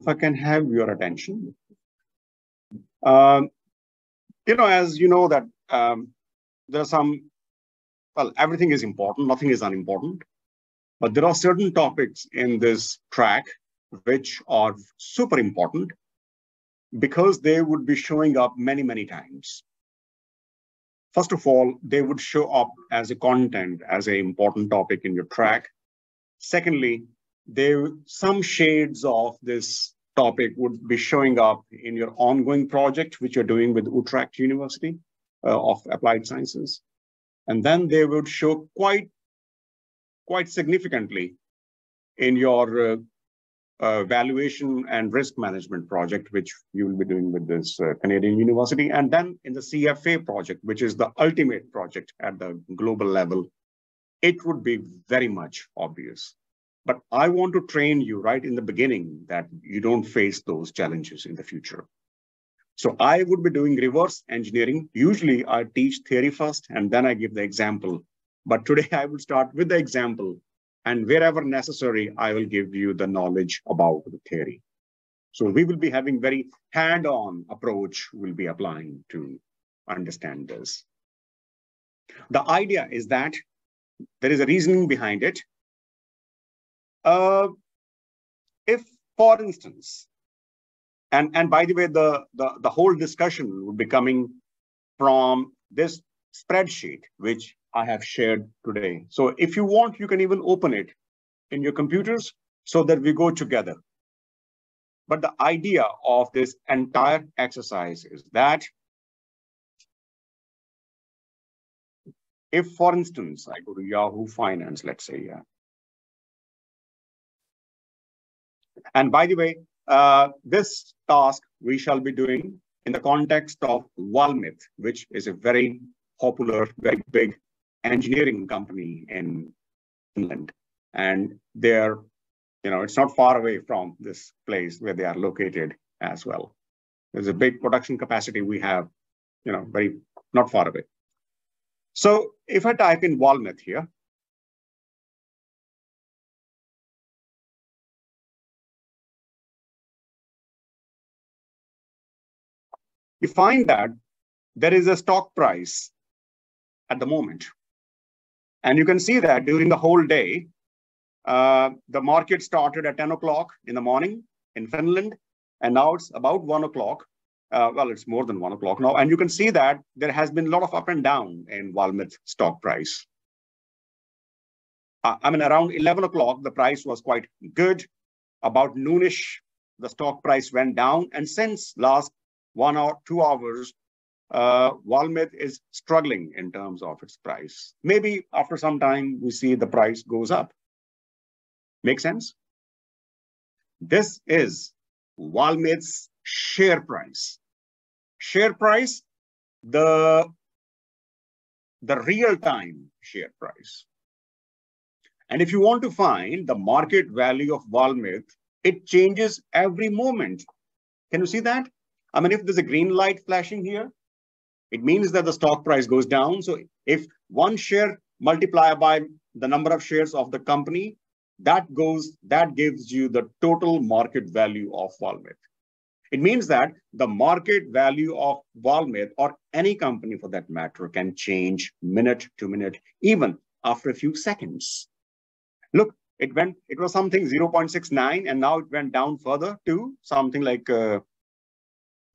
if I can have your attention. Um, you know, as you know that um, there are some, well, everything is important, nothing is unimportant. But there are certain topics in this track which are super important because they would be showing up many, many times. First of all, they would show up as a content, as an important topic in your track. Secondly, there some shades of this topic would be showing up in your ongoing project, which you're doing with Utrecht University uh, of Applied Sciences. And then they would show quite, quite significantly in your uh, uh, valuation and risk management project, which you will be doing with this uh, Canadian university. And then in the CFA project, which is the ultimate project at the global level, it would be very much obvious. But I want to train you right in the beginning that you don't face those challenges in the future. So I would be doing reverse engineering. Usually I teach theory first and then I give the example. But today I will start with the example and wherever necessary, I will give you the knowledge about the theory. So we will be having very hand-on approach we'll be applying to understand this. The idea is that there is a reasoning behind it. Uh, if, for instance, and, and by the way, the, the, the whole discussion would be coming from this spreadsheet, which I have shared today. So if you want, you can even open it in your computers so that we go together. But the idea of this entire exercise is that if, for instance, I go to Yahoo Finance, let's say, yeah. And by the way, uh, this task we shall be doing in the context of Valmet, which is a very popular, very big engineering company in Finland. And they're, you know, it's not far away from this place where they are located as well. There's a big production capacity we have, you know, very not far away. So if I type in Valmet here, you find that there is a stock price at the moment. And you can see that during the whole day, uh, the market started at 10 o'clock in the morning in Finland, and now it's about 1 o'clock. Uh, well, it's more than 1 o'clock now. And you can see that there has been a lot of up and down in Valmet stock price. Uh, I mean, around 11 o'clock, the price was quite good. About noonish, the stock price went down. And since last one or two hours, uh, Valmet is struggling in terms of its price. Maybe after some time, we see the price goes up. Make sense? This is Valmet's share price. Share price, the, the real-time share price. And if you want to find the market value of Valmet, it changes every moment. Can you see that? I mean, if there's a green light flashing here, it means that the stock price goes down. So if one share multiplied by the number of shares of the company, that goes, that gives you the total market value of Valmet. It means that the market value of Valmet or any company for that matter can change minute to minute, even after a few seconds. Look, it went, it was something 0.69 and now it went down further to something like uh,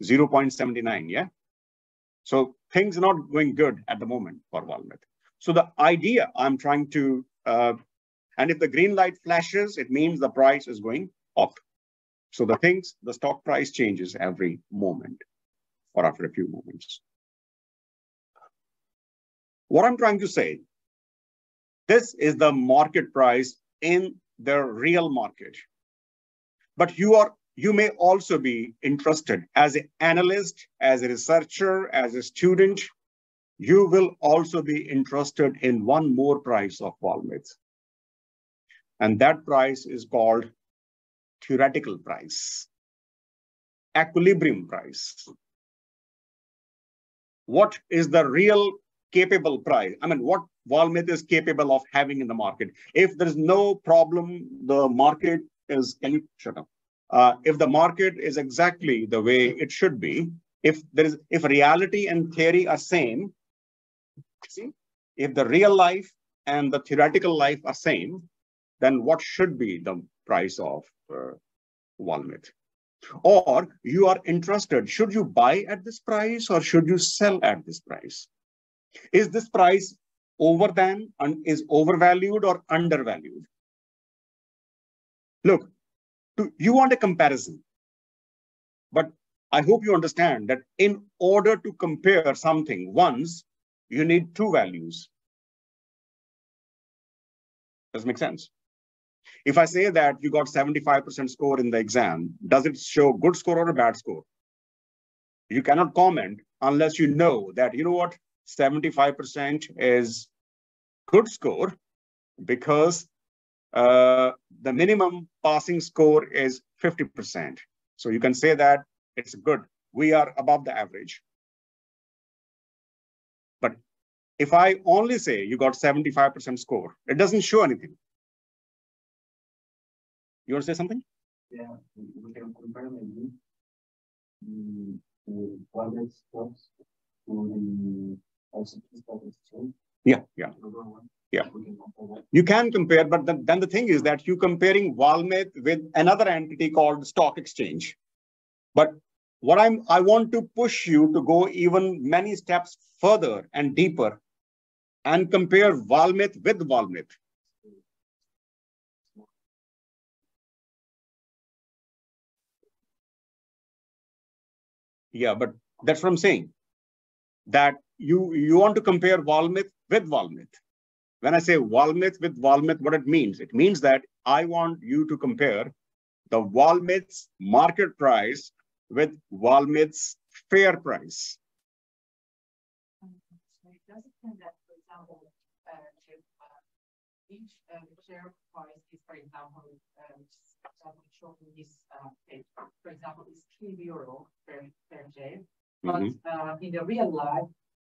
0.79, yeah? So things are not going good at the moment for Valmet. So the idea I'm trying to, uh, and if the green light flashes, it means the price is going up. So the things, the stock price changes every moment or after a few moments. What I'm trying to say, this is the market price in the real market. But you are you may also be interested as an analyst, as a researcher, as a student. You will also be interested in one more price of Valmet. And that price is called theoretical price, equilibrium price. What is the real capable price? I mean, what Valmet is capable of having in the market. If there's no problem, the market is, can you shut up? Uh, if the market is exactly the way it should be, if there is, if reality and theory are same, see, if the real life and the theoretical life are same, then what should be the price of uh, Valmet? Or you are interested, should you buy at this price or should you sell at this price? Is this price over than, and is overvalued or undervalued? Look, to, you want a comparison. But I hope you understand that in order to compare something once, you need two values. Does it make sense? If I say that you got 75% score in the exam, does it show good score or a bad score? You cannot comment unless you know that, you know what, 75% is good score because uh, the minimum passing score is 50%. So you can say that it's good. We are above the average. But if I only say you got 75% score, it doesn't show anything. You want to say something? Yeah, we can compare maybe the, the wallet stocks to the S&P. Yeah, yeah. Yeah. You can compare, but the, then the thing is that you're comparing Valmet with another entity called stock exchange. But what I'm, I want to push you to go even many steps further and deeper and compare Valmet with Valmet. Yeah, but that's what I'm saying. That you you want to compare Valmet with Valmet. When I say Valmet with Valmet, what it means? It means that I want you to compare the Valmet's market price with Valmet's fair price. Does it mean that, for example, uh, each uh, share price is, for example, um, shown in this uh, page, for example, is 3 euro per, per share. But mm -hmm. in the real life,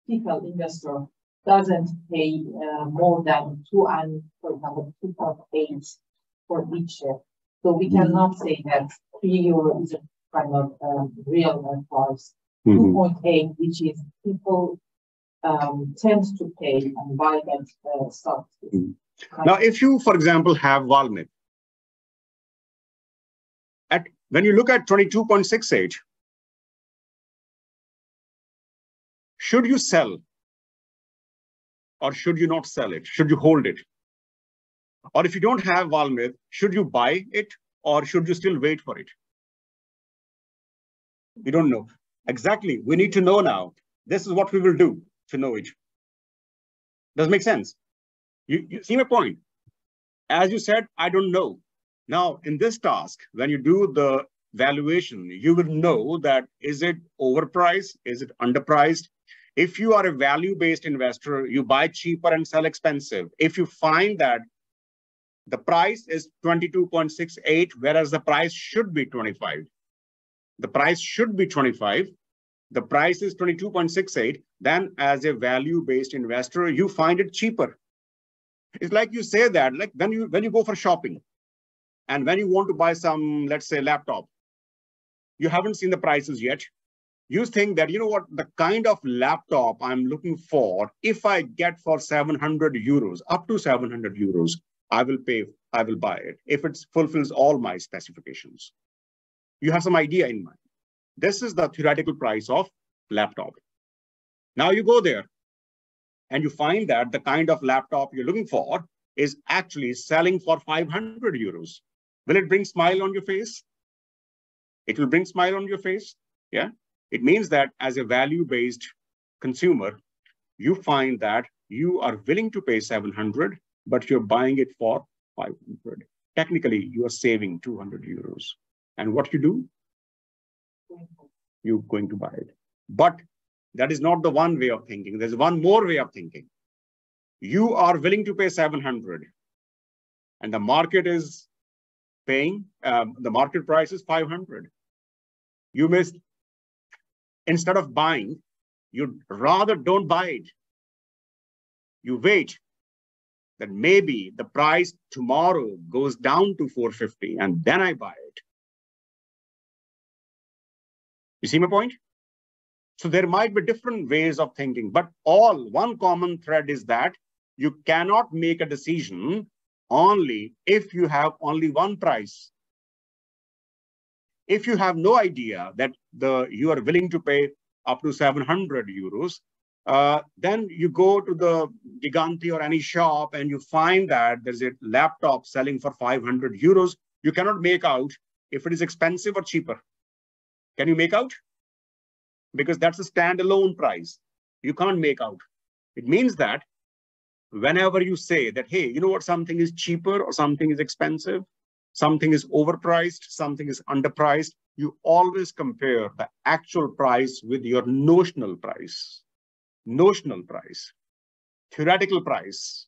people, investor, doesn't pay uh, more than two and, for example, 2.8 for each share. So we mm-hmm. cannot say that 3 euro is a kind of um, real price. Mm -hmm. 2.8, which is people um, tend to pay and buy that uh. Mm -hmm. Now, if you, for example, have Valmet, at when you look at 22.68, should you sell or should you not sell it? Should you hold it? Or if you don't have Valmet, should you buy it or should you still wait for it? We don't know. Exactly. We need to know now. This is what we will do to know it. Does it make sense? You, you see my point? As you said, I don't know. Now, in this task, when you do the valuation, you will know that is it overpriced? Is it underpriced? If you are a value-based investor, you buy cheaper and sell expensive. If you find that the price is 22.68, whereas the price should be 25. The price should be 25. The price is 22.68. Then as a value-based investor, you find it cheaper. It's like you say that, like when you when you go for shopping, and when you want to buy some, let's say, laptop, you haven't seen the prices yet. You think that, you know what, the kind of laptop I'm looking for, if I get for 700 euros, up to 700 euros, I will pay, I will buy it if it fulfills all my specifications. You have some idea in mind. This is the theoretical price of laptop. Now you go there and you find that the kind of laptop you're looking for is actually selling for 500 euros. Will it bring smile on your face? It will bring smile on your face. Yeah. It means that as a value-based consumer, you find that you are willing to pay 700, but you're buying it for 500. Technically, you are saving 200 euros. And what you do? You're going to buy it. But that is not the one way of thinking. There's one more way of thinking. You are willing to pay 700 and the market is paying, um, the market price is 500. You missed, instead of buying, you'd rather don't buy it. You wait that maybe the price tomorrow goes down to 450 and then I buy it. You see my point? So there might be different ways of thinking, but all one common thread is that you cannot make a decision only if you have only one price. If you have no idea that the you are willing to pay up to 700 euros, uh, then you go to the Gigantti or any shop and you find that there's a laptop selling for 500 euros. You cannot make out if it is expensive or cheaper. Can you make out? Because that's a standalone price. You can't make out. It means that whenever you say that, hey, you know what, something is cheaper or something is expensive, something is overpriced, something is underpriced, you always compare the actual price with your notional price. Notional price, theoretical price,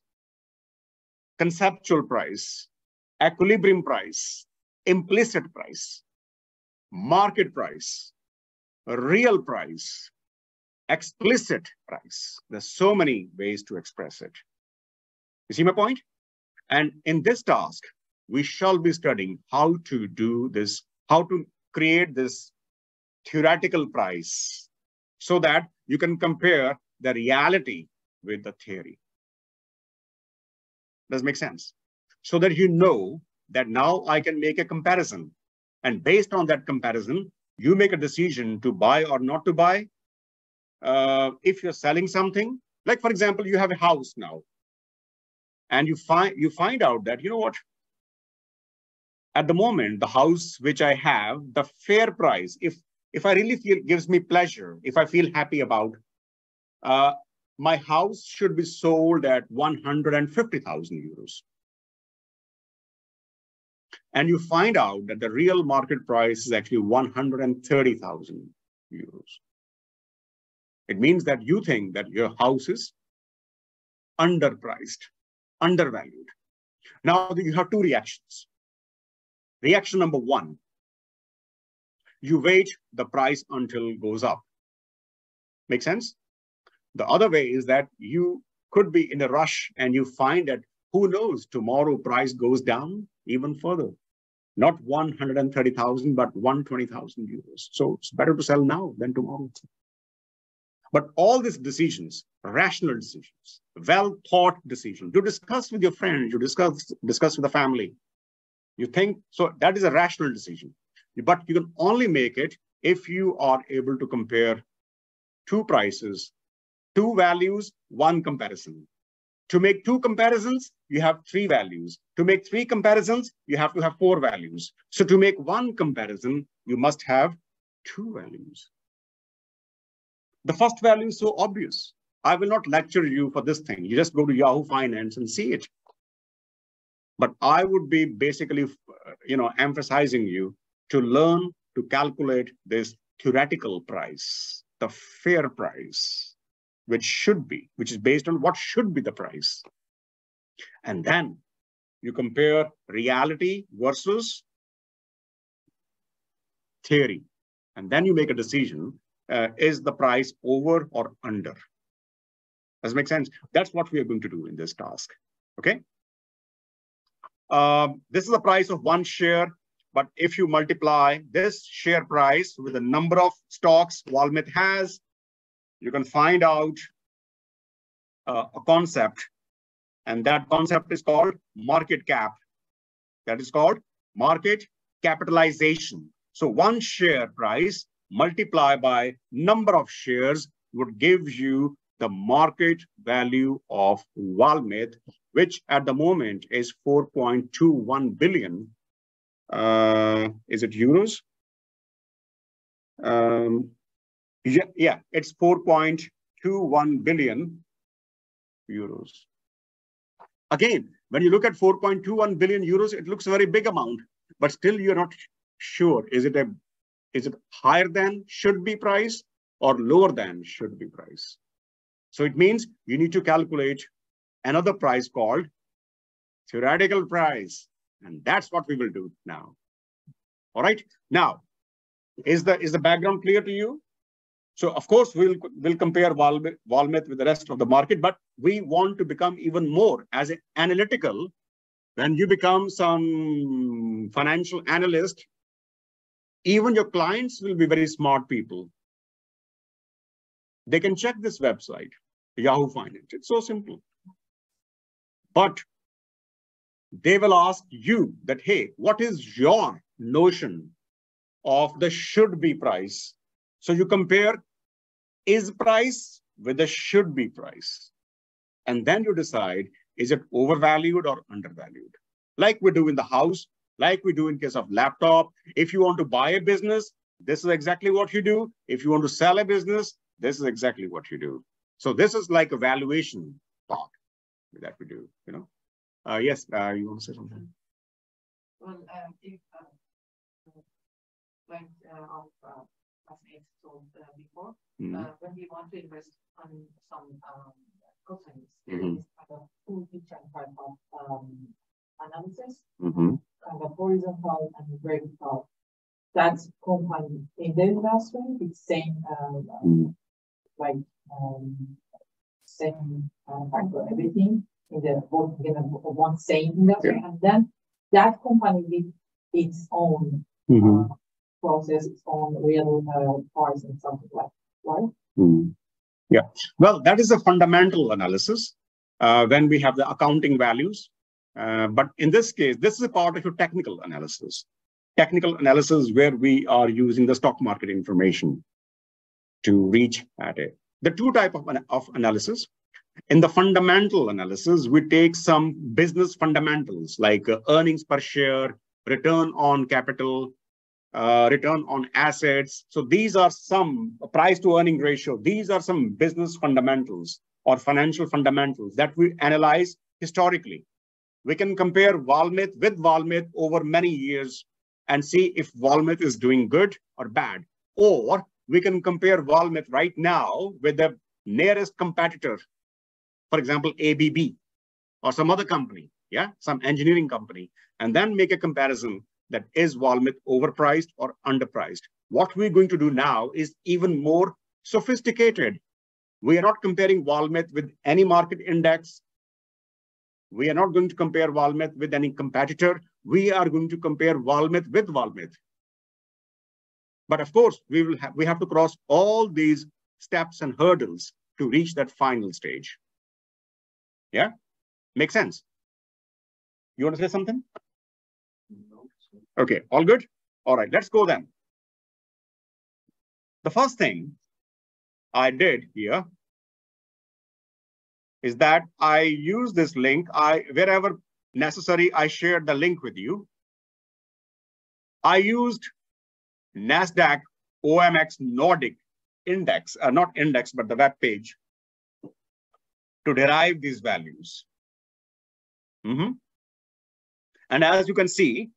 conceptual price, equilibrium price, implicit price, market price, real price, explicit price. There's so many ways to express it. You see my point? And in this task, we shall be studying how to do this, how to create this theoretical price so that you can compare the reality with the theory. Does make sense? So that you know that now I can make a comparison. And based on that comparison, you make a decision to buy or not to buy. Uh, if you're selling something, like for example, you have a house now, and you find you find out that you know what, at the moment, the house which I have, the fair price, if if I really feel gives me pleasure, if I feel happy about, uh, my house should be sold at 150,000 euros. And you find out that the real market price is actually 130,000 euros. It means that you think that your house is underpriced, undervalued. Now you have two reactions. Reaction number one, you wait the price until goes up. Make sense? The other way is that you could be in a rush and you find that who knows, tomorrow price goes down even further. Not 130,000, but 120,000 euros. So it's better to sell now than tomorrow. But all these decisions, rational decisions, well thought decisions, you discuss with your friends, you discuss, discuss with the family. You think, so that is a rational decision. But you can only make it if you are able to compare two prices two values, one comparison. To make two comparisons, you have three values. To make three comparisons, you have to have four values. So to make one comparison, you must have two values. The first value is so obvious. I will not lecture you for this thing. You just go to Yahoo Finance and see it. But I would be basically, you know, emphasizing you to learn to calculate this theoretical price, the fair price which should be, which is based on what should be the price. And then you compare reality versus theory. And then you make a decision, uh, is the price over or under? Does it make sense? That's what we are going to do in this task, okay? Uh, this is the price of one share, but if you multiply this share price with the number of stocks Valmet has, you can find out uh, a concept, and that concept is called market cap. That is called market capitalization. So one share price multiplied by number of shares would give you the market value of Valmet, which at the moment is 4.21 billion. Uh, is it euros? Um, yeah, yeah, it's 4.21 billion euros. Again, when you look at 4.21 billion euros, it looks a very big amount, but still you're not sure. Is it a is it higher than should be price or lower than should be price? So it means you need to calculate another price called theoretical price. And that's what we will do now. All right. Now, is the is the background clear to you? So of course, we'll, we'll compare Valmet with the rest of the market, but we want to become even more as an analytical. When you become some financial analyst, Even your clients will be very smart people. They can check this website, Yahoo Finance. It's so simple. But they will ask you that, hey, what is your notion of the should be price? So you compare is price with the should be price. And then you decide, is it overvalued or undervalued? Like we do in the house, like we do in case of laptop. If you want to buy a business, this is exactly what you do. If you want to sell a business, this is exactly what you do. So this is like a valuation part that we do, you know. Uh, yes, uh, you want to say something? Well, um, if, uh, like uh, our uh, classmates told uh, before, Mhm. uh, when we want to invest on some um, companies, there Mhm. is kind of two different type of um, analysis, Mhm. kind of horizontal and vertical. That's company in the industry, it's same, um, Mhm. like, um, same uh, factor, everything in the both in the one same industry, and then that company with its own Mhm. uh, process, its own real uh, price and something like, that, right? Mhm. Yeah, well, that is a fundamental analysis uh, when we have the accounting values. Uh, but in this case, this is a part of your technical analysis. Technical analysis where we are using the stock market information to reach at it. The two type of, of analysis. In the fundamental analysis, we take some business fundamentals like uh, earnings per share, return on capital, uh, return on assets. So these are some price to earning ratio. These are some business fundamentals or financial fundamentals that we analyze historically. We can compare Valmet with Valmet over many years and see if Valmet is doing good or bad. Or we can compare Valmet right now with the nearest competitor, for example, ABB or some other company, yeah, some engineering company, and then make a comparison that is Valmet overpriced or underpriced. What we're going to do now is even more sophisticated. We are not comparing Valmet with any market index. We are not going to compare Valmet with any competitor. We are going to compare Valmet with Valmet. But of course, we will have we have to cross all these steps and hurdles to reach that final stage. Yeah, make sense. You want to say something? No, Okay, all good? All right, let's go then. The first thing I did here is that I use this link. I wherever necessary, I shared the link with you. I used NASDAQ OMX Nordic index, uh, not index, but the web page to derive these values. Mhm. And as you can see,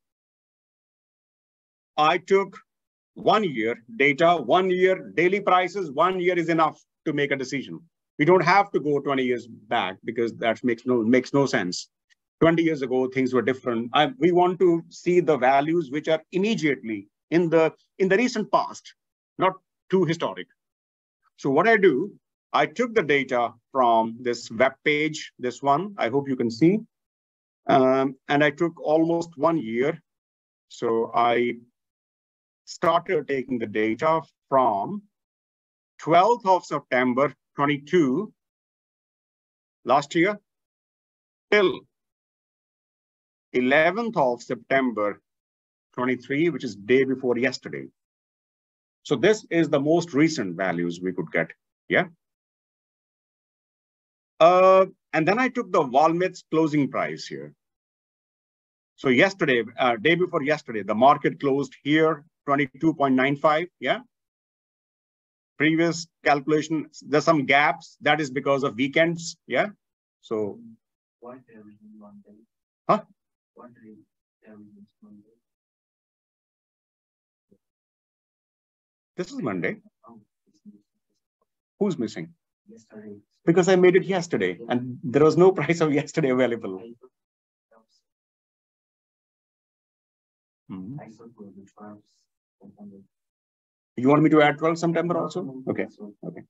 I took one year data, one year daily prices, one year is enough to make a decision. We don't have to go 20 years back because that makes no makes no sense. 20 years ago, things were different. I, we want to see the values which are immediately in the in the recent past, not too historic. So what I do, I took the data from this web page, this one. I hope you can see. Um, and I took almost one year. So I started taking the data from 12th of September 22 last year till 11th of September 23, which is day before yesterday. So this is the most recent values we could get. Yeah. Uh, and then I took the Valmet's closing price here. So yesterday, uh, day before yesterday, the market closed here 22.95. Yeah. Previous calculation, there's some gaps. That is because of weekends. Yeah. So why there is one day? Huh? Why this is Monday. Who's missing? Because I made it yesterday and there was no price of yesterday available. Twelve September. You want me to add 12 September also? Okay. Okay.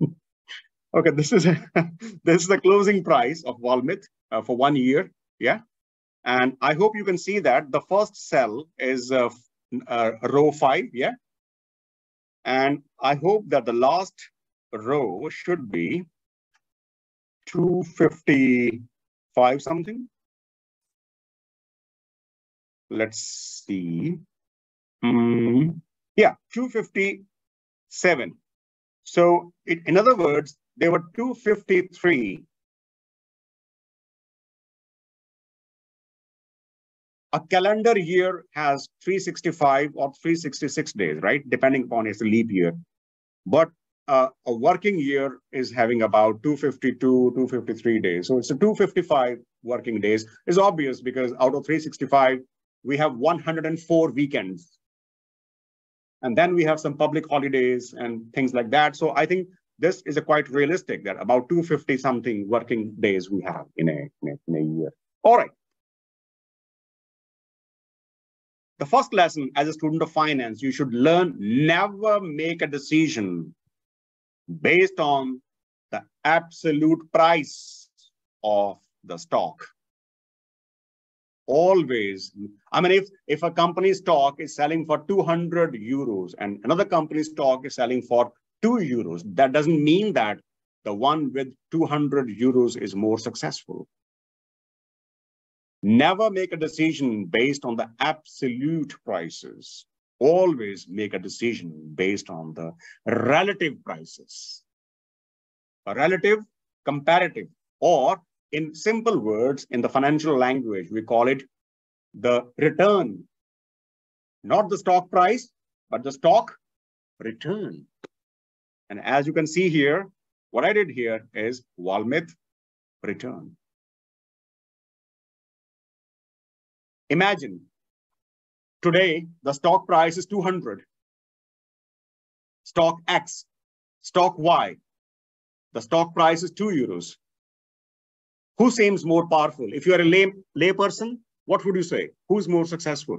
Okay, this is this is the closing price of Valmet uh, for one year. Yeah, and I hope you can see that the first cell is uh, uh, row five, yeah? And I hope that the last row should be 255 something. Let's see. Mm, yeah, 257. So it, in other words, there were 253 a calendar year has 365 or 366 days, right? Depending upon it's a leap year. But uh, a working year is having about 252, 253 days. So it's a 255 working days. It's obvious because out of 365, we have 104 weekends. And then we have some public holidays and things like that. So I think this is a quite realistic that about 250 something working days we have in a, in a, in a year. All right. The first lesson as a student of finance, you should learn never make a decision based on the absolute price of the stock. Always, I mean, if, if a company stock is selling for 200 euros and another company stock is selling for 2 euros, that doesn't mean that the one with 200 euros is more successful. Never make a decision based on the absolute prices. Always make a decision based on the relative prices. A relative, comparative, or in simple words, in the financial language, we call it the return. Not the stock price, but the stock return. And as you can see here, what I did here is Valmet return. Imagine today the stock price is 200. Stock X, stock Y, the stock price is 2 euros. Who seems more powerful? If you are a lay, lay person, what would you say? Who's more successful?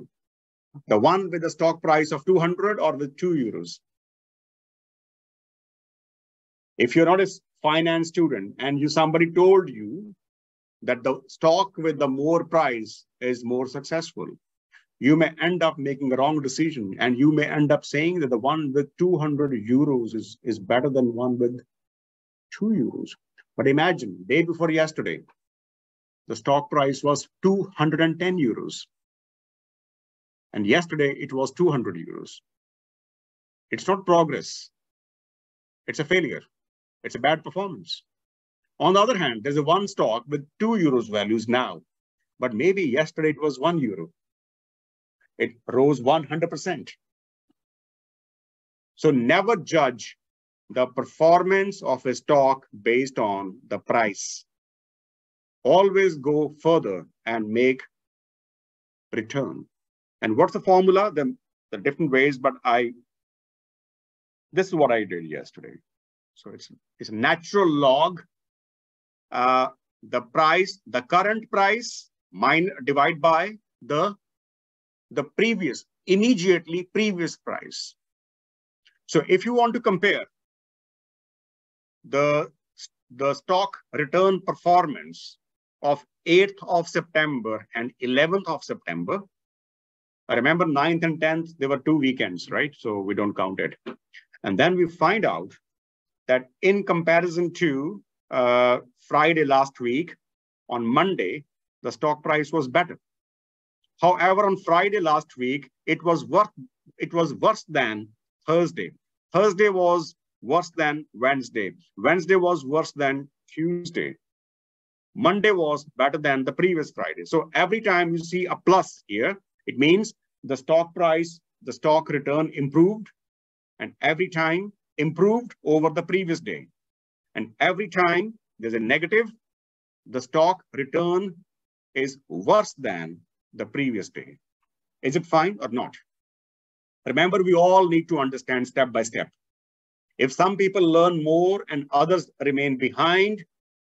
The one with the stock price of 200 or with 2 euros? If you're not a finance student and you somebody told you that the stock with the more price is more successful. You may end up making a wrong decision and you may end up saying that the one with 200 euros is, is better than one with 2 euros. But imagine, day before yesterday, the stock price was 210 euros. And yesterday it was 200 euros. It's not progress. It's a failure. It's a bad performance. On the other hand, there's a one stock with two euros values now, but maybe yesterday it was one euro. It rose 100%. So never judge the performance of a stock based on the price. Always go further and make return. And what's the formula? The, the different ways, but I, this is what I did yesterday. So it's, it's a natural log uh, the price, the current price, mine divide by the, the previous, immediately previous price. So if you want to compare the, the stock return performance of 8th of September and 11th of September, I remember 9th and 10th, there were two weekends, right? So we don't count it. And then we find out that in comparison to uh, Friday last week, on Monday, the stock price was better. However, on Friday last week, it was worth it was worse than Thursday. Thursday was worse than Wednesday. Wednesday was worse than Tuesday. Monday was better than the previous Friday. So every time you see a plus here, it means the stock price, the stock return improved, and every time improved over the previous day. And every time there's a negative, the stock return is worse than the previous day. Is it fine or not? Remember, we all need to understand step by step. If some people learn more and others remain behind,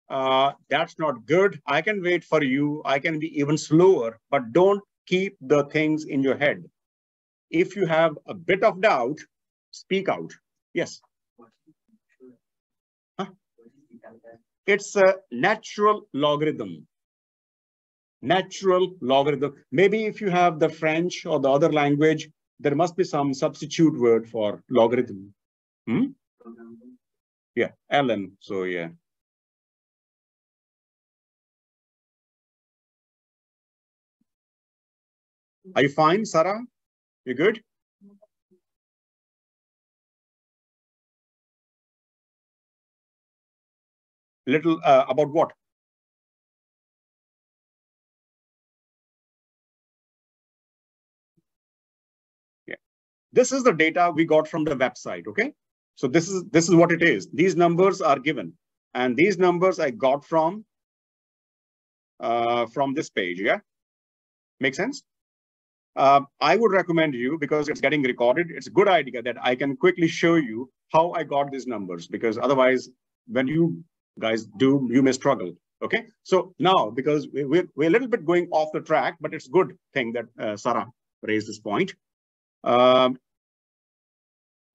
uh, that's not good. I can wait for you. I can be even slower, but don't keep the things in your head. If you have a bit of doubt, speak out. Yes. It's a natural logarithm. Natural logarithm. Maybe if you have the French or the other language, there must be some substitute word for logarithm. Hmm? Yeah, ln. So yeah. Are you fine, Sarah? You good? Little uh, about what? Yeah, this is the data we got from the website. Okay, so this is this is what it is. These numbers are given, and these numbers I got from uh, from this page. Yeah, make sense? Uh, I would recommend you because it's getting recorded. It's a good idea that I can quickly show you how I got these numbers because otherwise, when you guys do, you may struggle. Okay. So now, because we're, we're a little bit going off the track, but it's good thing that uh, Sarah raised this point. Um,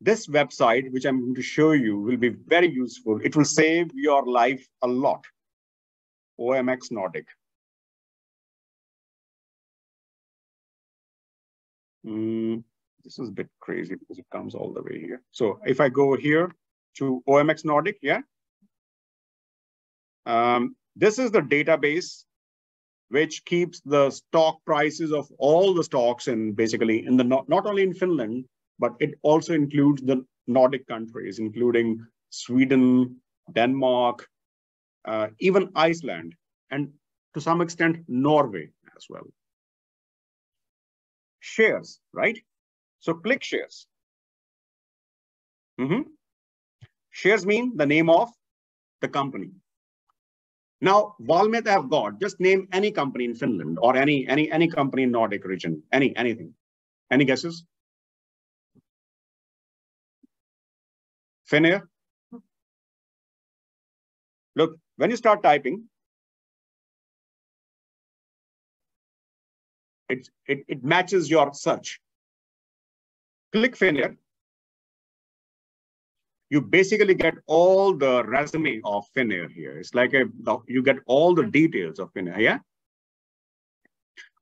this website, which I'm going to show you, will be very useful. It will save your life a lot. OMX Nordic. Mm, this is a bit crazy because it comes all the way here. So if I go here to OMX Nordic, yeah. Um, this is the database which keeps the stock prices of all the stocks and basically in the not, not only in Finland, but it also includes the Nordic countries, including Sweden, Denmark, uh, even Iceland, and to some extent, Norway as well shares, right? So click shares. Mm -hmm. Shares mean the name of the company. Now, Valmet have got, just name any company in Finland or any, any, any company in Nordic region, any, anything. Any guesses? Finnair? Look, when you start typing, It, it, it matches your search. Click Finnair. You basically get all the resume of Finnair here. It's like a you get all the mm-hmm. details of Finnair, yeah?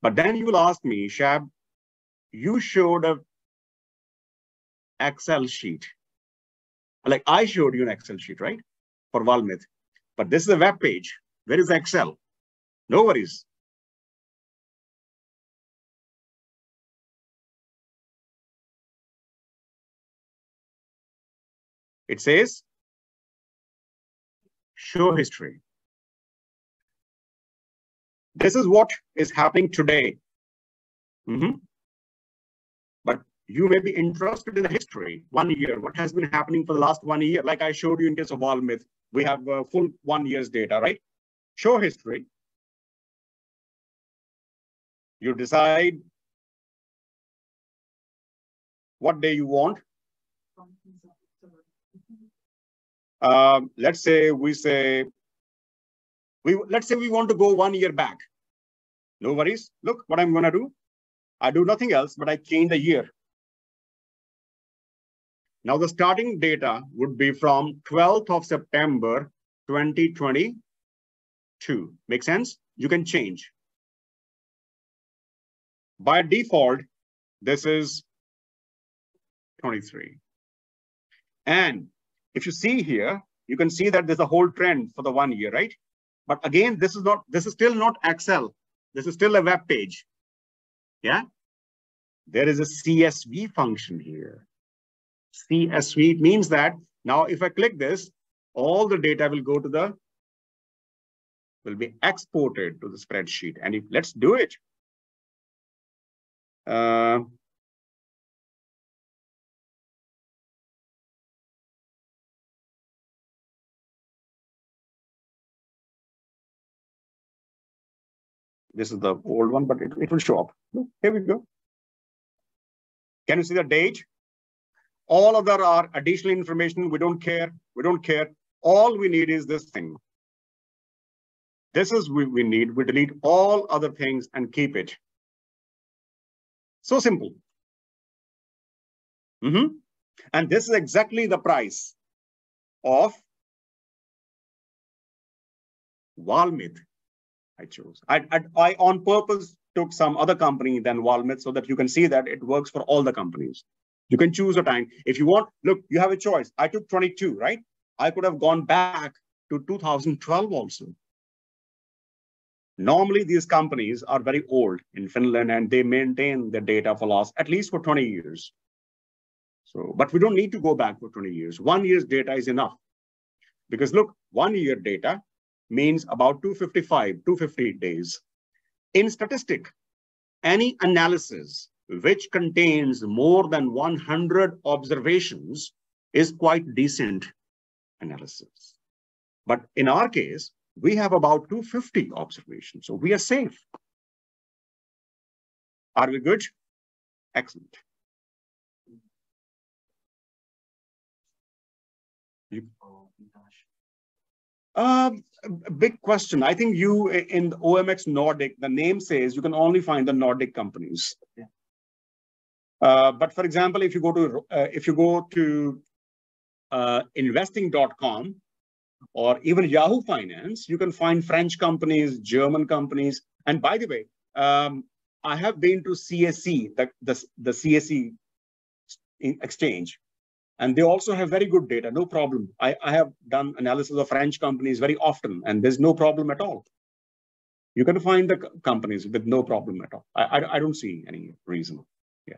But then you will ask me, Shab, you showed a Excel sheet. Like I showed you an Excel sheet, right? For Valmet. But this is a web page. Where is Excel? No worries. It says, show history. This is what is happening today. Mm -hmm. But you may be interested in the history, one year, what has been happening for the last one year. Like I showed you in case of Valmet, we have uh, full one year's data, right? Show history. You decide what day you want. Um, let's say we say, we let's say we want to go one year back. No worries. Look what I'm going to do. I do nothing else, but I change the year. Now the starting data would be from 12th of September 2022. Make sense? You can change. By default, this is 23. And if you see here, you can see that there's a whole trend for the one year, right? But again, this is not, this is still not Excel. This is still a web page. Yeah. There is a CSV function here. CSV means that now if I click this, all the data will go to the, will be exported to the spreadsheet. And if, let's do it. Uh, This is the old one, but it, it will show up. Here we go. Can you see the date? All other are additional information. We don't care. We don't care. All we need is this thing. This is we, we need. We delete all other things and keep it. So simple. Mm -hmm. And this is exactly the price of Valmet I chose. I, I, I on purpose took some other company than Valmet so that you can see that it works for all the companies. You can choose a time. If you want, look, you have a choice. I took 22, right? I could have gone back to 2012 also. Normally, these companies are very old in Finland and they maintain their data for last at least for 20 years. So, but we don't need to go back for 20 years. One year's data is enough. Because look, one year data means about 255, 250 days. In statistic, any analysis which contains more than 100 observations is quite decent analysis. But in our case, we have about 250 observations, so we are safe. Are we good? Excellent. You, um, big question. I think you in OMX Nordic, the name says you can only find the Nordic companies. Yeah. Uh, but for example, if you go to uh, if you go to uh, investing.com or even Yahoo Finance, you can find French companies, German companies. And by the way, um, I have been to CSE, the, the, the CSE exchange, and they also have very good data, no problem. I, I have done analysis of French companies very often, and there's no problem at all. You can find the companies with no problem at all. I, I, I don't see any reason. Yeah.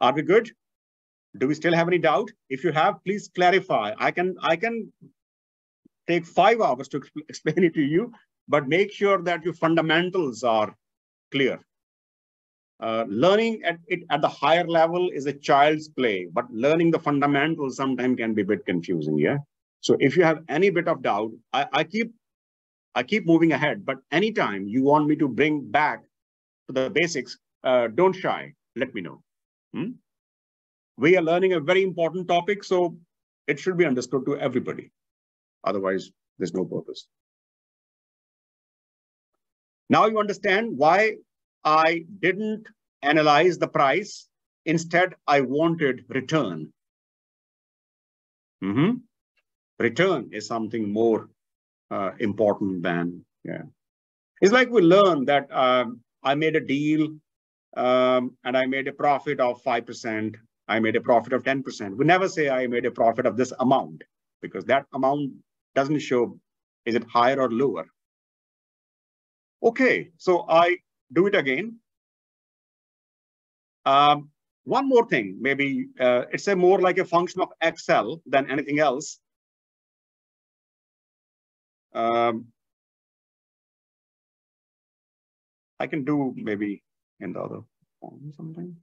Are we good? Do we still have any doubt? If you have, please clarify. I can I can take five hours to explain it to you, but make sure that your fundamentals are clear. Uh, learning at it at the higher level is a child's play, but learning the fundamentals sometimes can be a bit confusing. Yeah. So if you have any bit of doubt, I, I keep I keep moving ahead. But anytime you want me to bring back to the basics, uh, don't shy. Let me know. Hmm? We are learning a very important topic, so it should be understood to everybody. Otherwise, there's no purpose. Now you understand why I didn't analyze the price. Instead, I wanted return. Mm -hmm. Return is something more uh, important than, yeah. It's like we learned that um, I made a deal um, and I made a profit of 5%. I made a profit of 10%. We never say I made a profit of this amount because that amount doesn't show is it higher or lower. Okay, so I do it again. Um, one more thing, maybe uh, it's a more like a function of Excel than anything else. Um, I can do maybe in the other form something.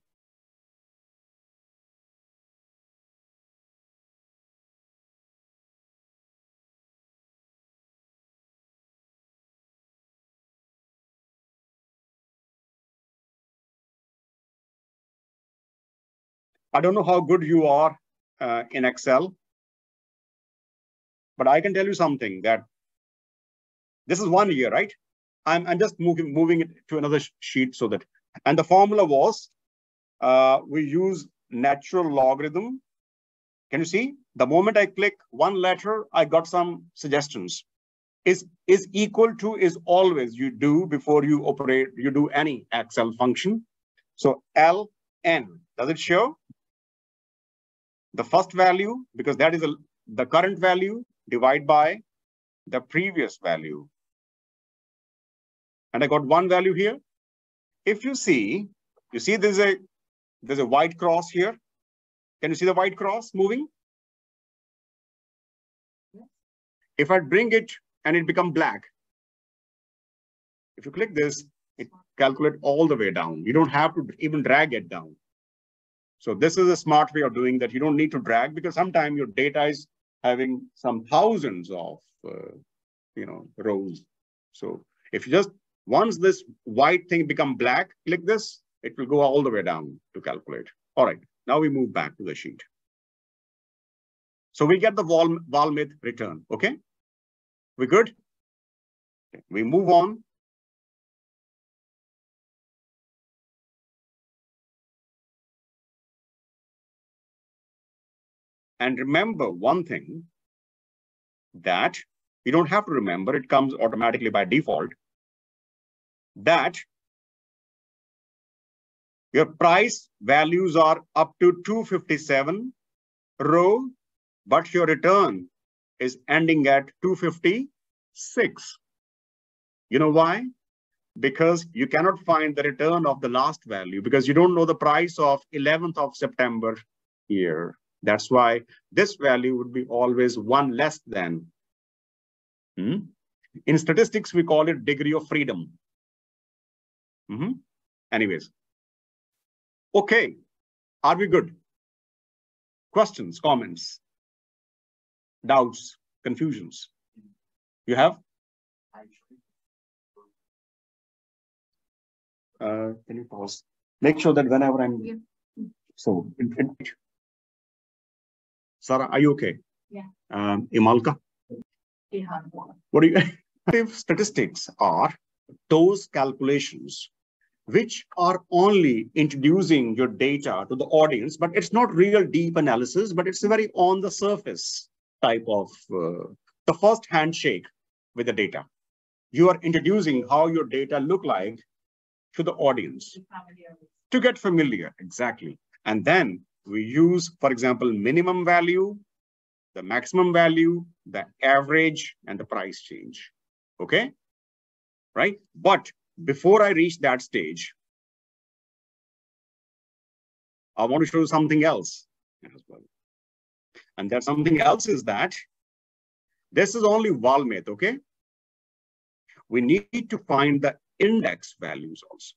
I don't know how good you are uh, in Excel, but I can tell you something that this is one year, right? I'm, I'm just moving, moving it to another sheet so that, and the formula was, uh, we use natural logarithm. Can you see? The moment I click one letter, I got some suggestions. Is, is equal to is always you do before you operate, you do any Excel function. So LN, does it show? The first value, because that is a, the current value, divide by the previous value. And I got one value here. If you see, you see there's a there's a white cross here. Can you see the white cross moving? If I bring it and it become black, if you click this, it calculate all the way down. You don't have to even drag it down. So this is a smart way of doing that. You don't need to drag because sometimes your data is having some thousands of, uh, you know, rows. So if you just, once this white thing become black, click this, it will go all the way down to calculate. All right, now we move back to the sheet. So we get the Val Valmet return, okay? We good? We move on And remember one thing that you don't have to remember, it comes automatically by default. that your price values are up to 257 row, but your return is ending at 256. You know why? Because you cannot find the return of the last value because you don't know the price of 11th of September here. That's why this value would be always one less than. Hmm? In statistics, we call it degree of freedom. Mm -hmm. Anyways. Okay. Are we good? Questions, comments, doubts, confusions? You have? Uh, can you pause? Make sure that whenever I'm yeah. so Sarah, are you okay? Yeah. Um, Imalka? Yeah. What do you statistics are those calculations which are only introducing your data to the audience, but it's not real deep analysis, but it's a very on the surface type of uh, the first handshake with the data. You are introducing how your data look like to the audience to get familiar, exactly. And then we use, for example, minimum value, the maximum value, the average, and the price change. Okay? Right? But before I reach that stage, I want to show something else as well. And that something else is that this is only Valmet, okay? We need to find the index values also.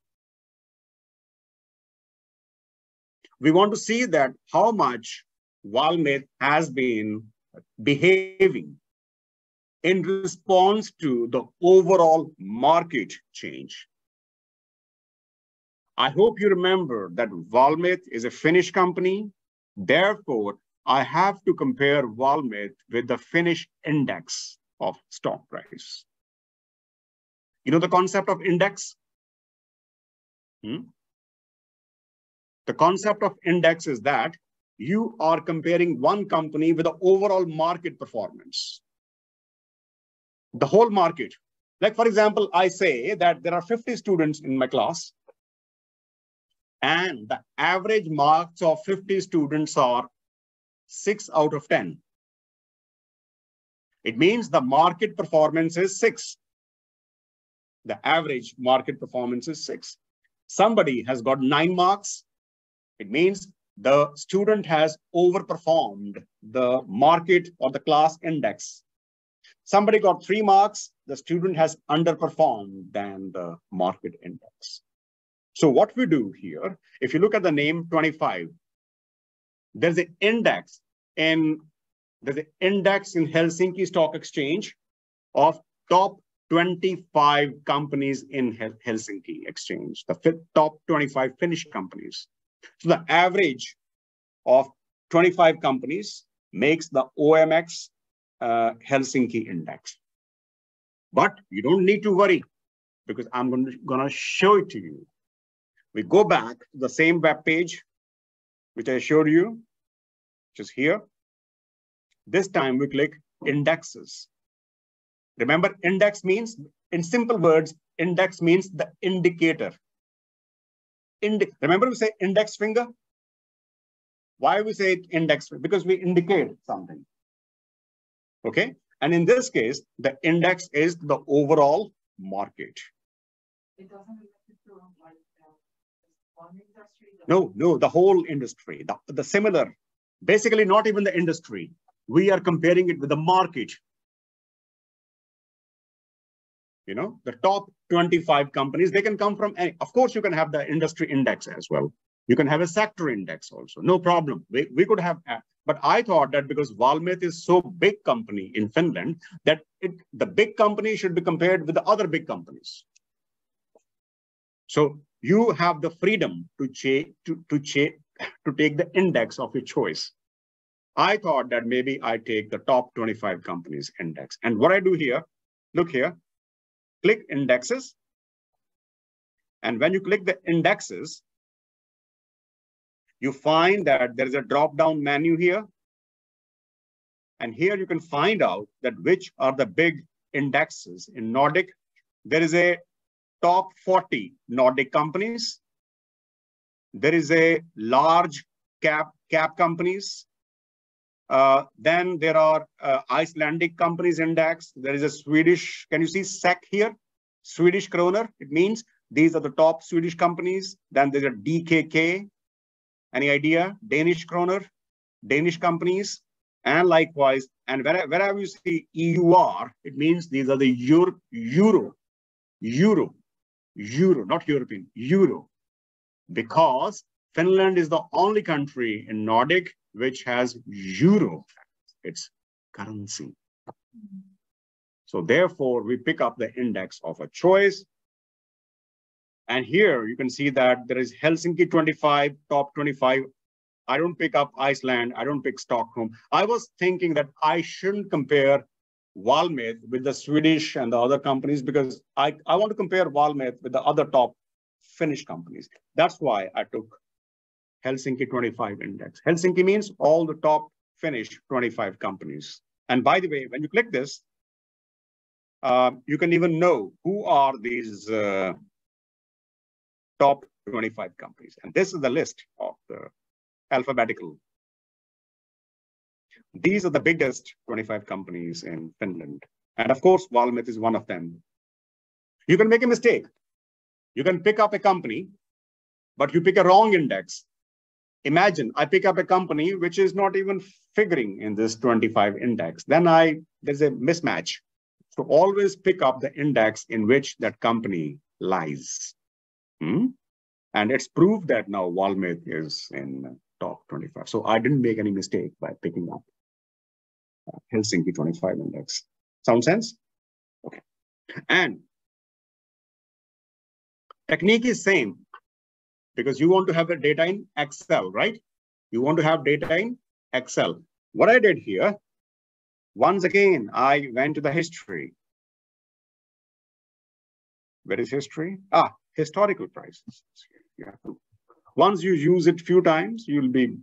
We want to see that how much Valmet has been behaving in response to the overall market change. I hope you remember that Valmet is a Finnish company. Therefore, I have to compare Valmet with the Finnish index of stock price. You know the concept of index? Hmm? The concept of index is that you are comparing one company with the overall market performance the whole market. Like, for example, I say that there are 50 students in my class, and the average marks of 50 students are 6 out of 10. It means the market performance is 6. The average market performance is 6. Somebody has got 9 marks. It means the student has overperformed the market or the class index Somebody got three marks, the student has underperformed than the market index. So what we do here, if you look at the name 25, there's an index in there's an index in Helsinki Stock Exchange of top 25 companies in Helsinki Exchange, the top 25 Finnish companies. So the average of 25 companies makes the OMX uh, Helsinki index. But you don't need to worry because I'm going to, show it to you. We go back to the same web page, which I showed you, which is here. This time we click indexes. Remember, index means, in simple words, index means the indicator. Indi Remember we say index finger? Why we say index? Because we indicate something. Okay. And in this case, the index is the overall market. It doesn't to like uh. No, no, the whole industry, the, the similar, basically not even the industry. We are comparing it with the market. You know, the top 25 companies, they can come from any, of course, you can have the industry index as well. You can have a sector index also, no problem. We, we could have uh, but I thought that because Valmet is so big company in Finland, that it, the big company should be compared with the other big companies. So you have the freedom to, to, to, to take the index of your choice. I thought that maybe I take the top 25 companies index. And what I do here, look here, click indexes. And when you click the indexes, you find that there is a drop-down menu here. And here you can find out that which are the big indexes. In Nordic, there is a top 40 Nordic companies. There is a large cap, cap companies. Uh, then there are uh, Icelandic companies index. There is a Swedish, can you see SEK here? Swedish kroner. It means these are the top Swedish companies. Then there's a DKK. Any idea? Danish kroner, Danish companies. And likewise, and wherever you see EUR, it means these are the Euro, Euro, Euro, Euro, not European, Euro. Because Finland is the only country in Nordic which has Euro, its currency. So therefore, we pick up the index of a choice. And here you can see that there is Helsinki 25, top 25 I don't pick up Iceland. I don't pick Stockholm. I was thinking that I shouldn't compare Valmet with the Swedish and the other companies because I, I want to compare Valmet with the other top Finnish companies. That's why I took Helsinki 25 index. Helsinki means all the top Finnish 25 companies. And by the way, when you click this, uh, you can even know who are these uh, top 25 companies. And this is the list of the alphabetical. These are the biggest 25 companies in Finland. And of course, Valmet is one of them. You can make a mistake. You can pick up a company, but you pick a wrong index. Imagine I pick up a company which is not even figuring in this 25 index. Then I there's a mismatch. So always pick up the index in which that company lies. Hmm? And it's proved that now Valmet is in top 25. So I didn't make any mistake by picking up uh, Helsinki 25 index. Sound sense? Okay. And technique is same because you want to have the data in Excel, right? You want to have data in Excel. What I did here, once again, I went to the history. Where is history? Ah, historical prices. Yeah. Once you use it few times, you will be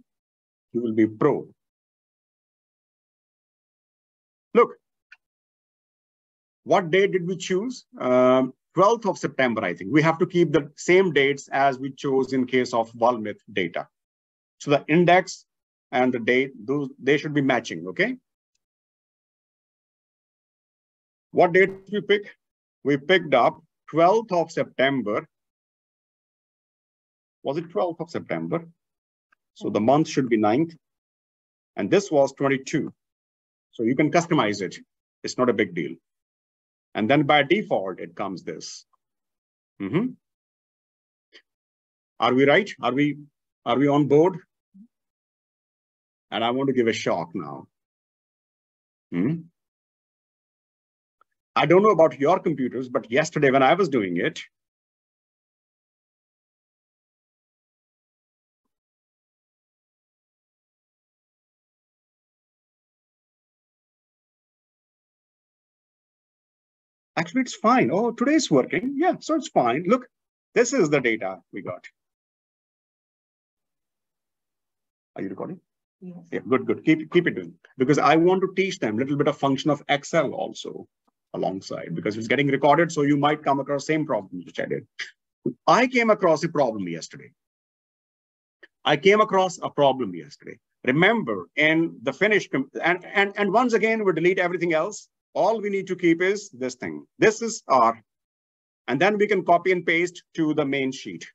you will be pro. Look, what date did we choose? Um, 12th of September, I think. We have to keep the same dates as we chose in case of Valmet data. So the index and the date, those they should be matching, okay? What date we pick? We picked up 12th of September was it 12th of September? So the month should be 9th. And this was 22. So you can customize it. It's not a big deal. And then by default, it comes this. Mm -hmm. Are we right? Are we, are we on board? And I want to give a shock now. Hmm? I don't know about your computers, but yesterday when I was doing it, Actually, it's fine. Oh, today's working. Yeah, so it's fine. Look, this is the data we got. Are you recording? Yes. Yeah, good, good. Keep, keep it doing. Because I want to teach them a little bit of function of Excel also alongside because it's getting recorded. So you might come across same problems which I did. I came across a problem yesterday. I came across a problem yesterday. Remember, in the Finnish, and, and, and once again, we delete everything else all we need to keep is this thing. This is R. And then we can copy and paste to the main sheet.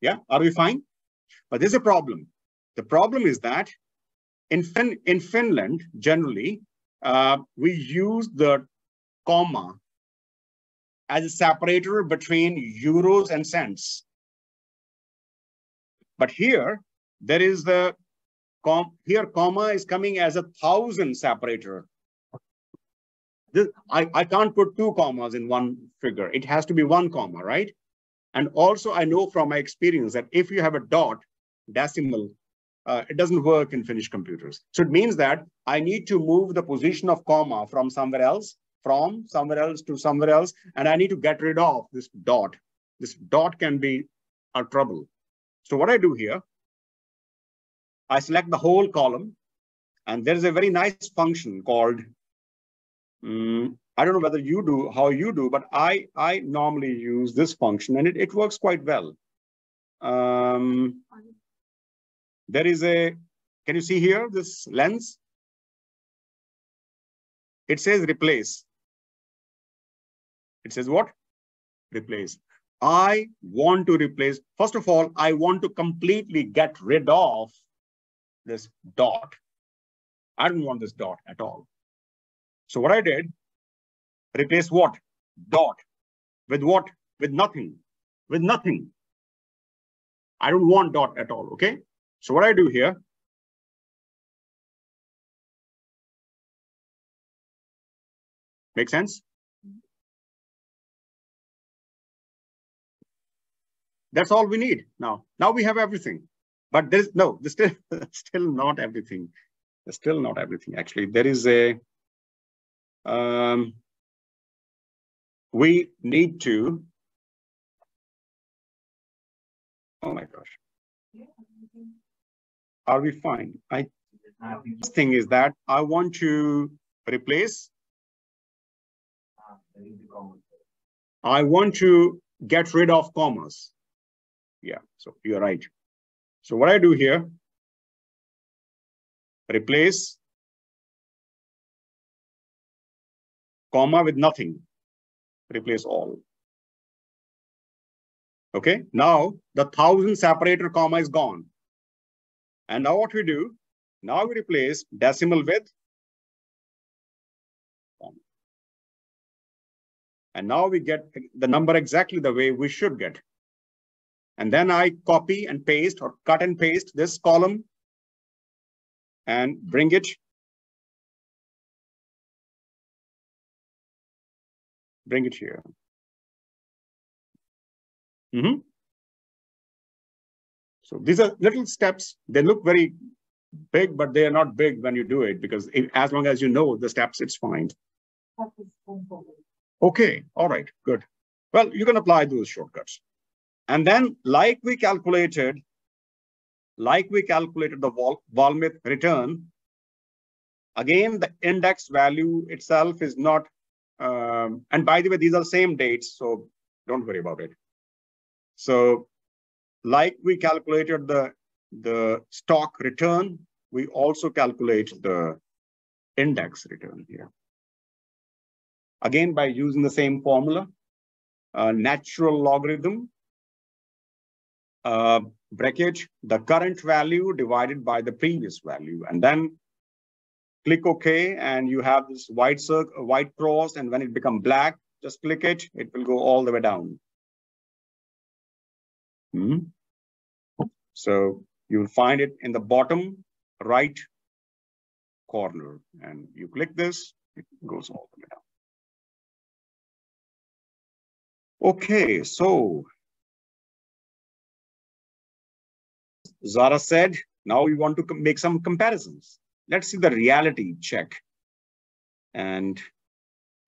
Yeah, are we fine? But there's a problem. The problem is that in, fin in Finland, generally, uh, we use the comma as a separator between euros and cents. But here, there is the, com here comma is coming as a thousand separator this, I, I can't put two commas in one figure. It has to be one comma, right? And also I know from my experience that if you have a dot decimal, uh, it doesn't work in Finnish computers. So it means that I need to move the position of comma from somewhere else, from somewhere else to somewhere else, and I need to get rid of this dot. This dot can be a trouble. So what I do here, I select the whole column, and there is a very nice function called Mm, I don't know whether you do, how you do, but I, I normally use this function and it, it works quite well. Um, there is a, can you see here, this lens? It says replace. It says what? Replace. I want to replace, first of all, I want to completely get rid of this dot. I don't want this dot at all. So what I did, replace what? Dot. With what? With nothing. With nothing. I don't want dot at all, okay? So what I do here, make sense? That's all we need now. Now we have everything, but there's no, there's still, still not everything. There's still not everything. Actually, there is a, um, we need to, oh my gosh. Are we fine? I thing is that I want to replace. I want to get rid of commas. Yeah, so you're right. So what I do here, replace comma with nothing, replace all. Okay, now the thousand separator comma is gone. And now what we do, now we replace decimal with comma. And now we get the number exactly the way we should get. And then I copy and paste or cut and paste this column and bring it. Bring it here. Mm -hmm. So these are little steps. They look very big, but they are not big when you do it because if, as long as you know the steps, it's fine. Okay, all right, good. Well, you can apply those shortcuts. And then like we calculated, like we calculated the Vol Valmet return, again, the index value itself is not, um, and by the way, these are same dates, so don't worry about it. So like we calculated the, the stock return, we also calculate the index return here. Again, by using the same formula, uh, natural logarithm uh, bracket, the current value divided by the previous value. And then click OK, and you have this white circle, white cross, and when it become black, just click it, it will go all the way down. Hmm. So you'll find it in the bottom right corner, and you click this, it goes all the way down. Okay, so Zara said, now we want to make some comparisons. Let's see the reality check. And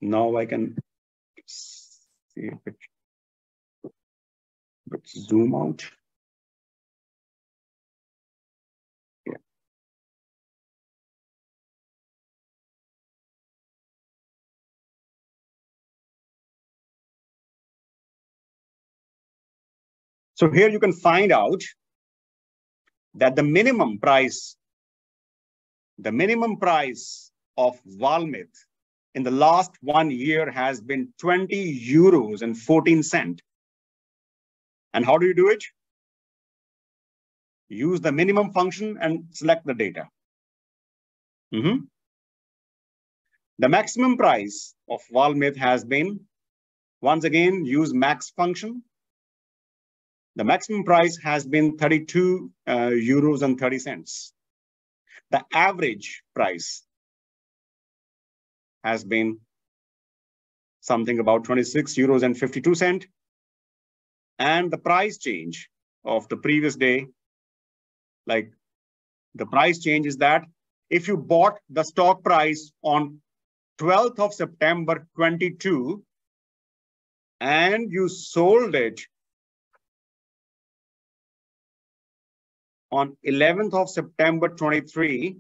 now I can see if it, let's zoom out. Yeah. So here you can find out that the minimum price, the minimum price of Valmet in the last one year has been 20 euros and 14 cent. And how do you do it? Use the minimum function and select the data. Mm -hmm. The maximum price of Valmet has been, once again, use max function the maximum price has been 32 uh, euros and 30 cents. The average price has been something about 26 euros and 52 cent. And the price change of the previous day, like the price change is that if you bought the stock price on 12th of September 22 and you sold it on 11th of September 23,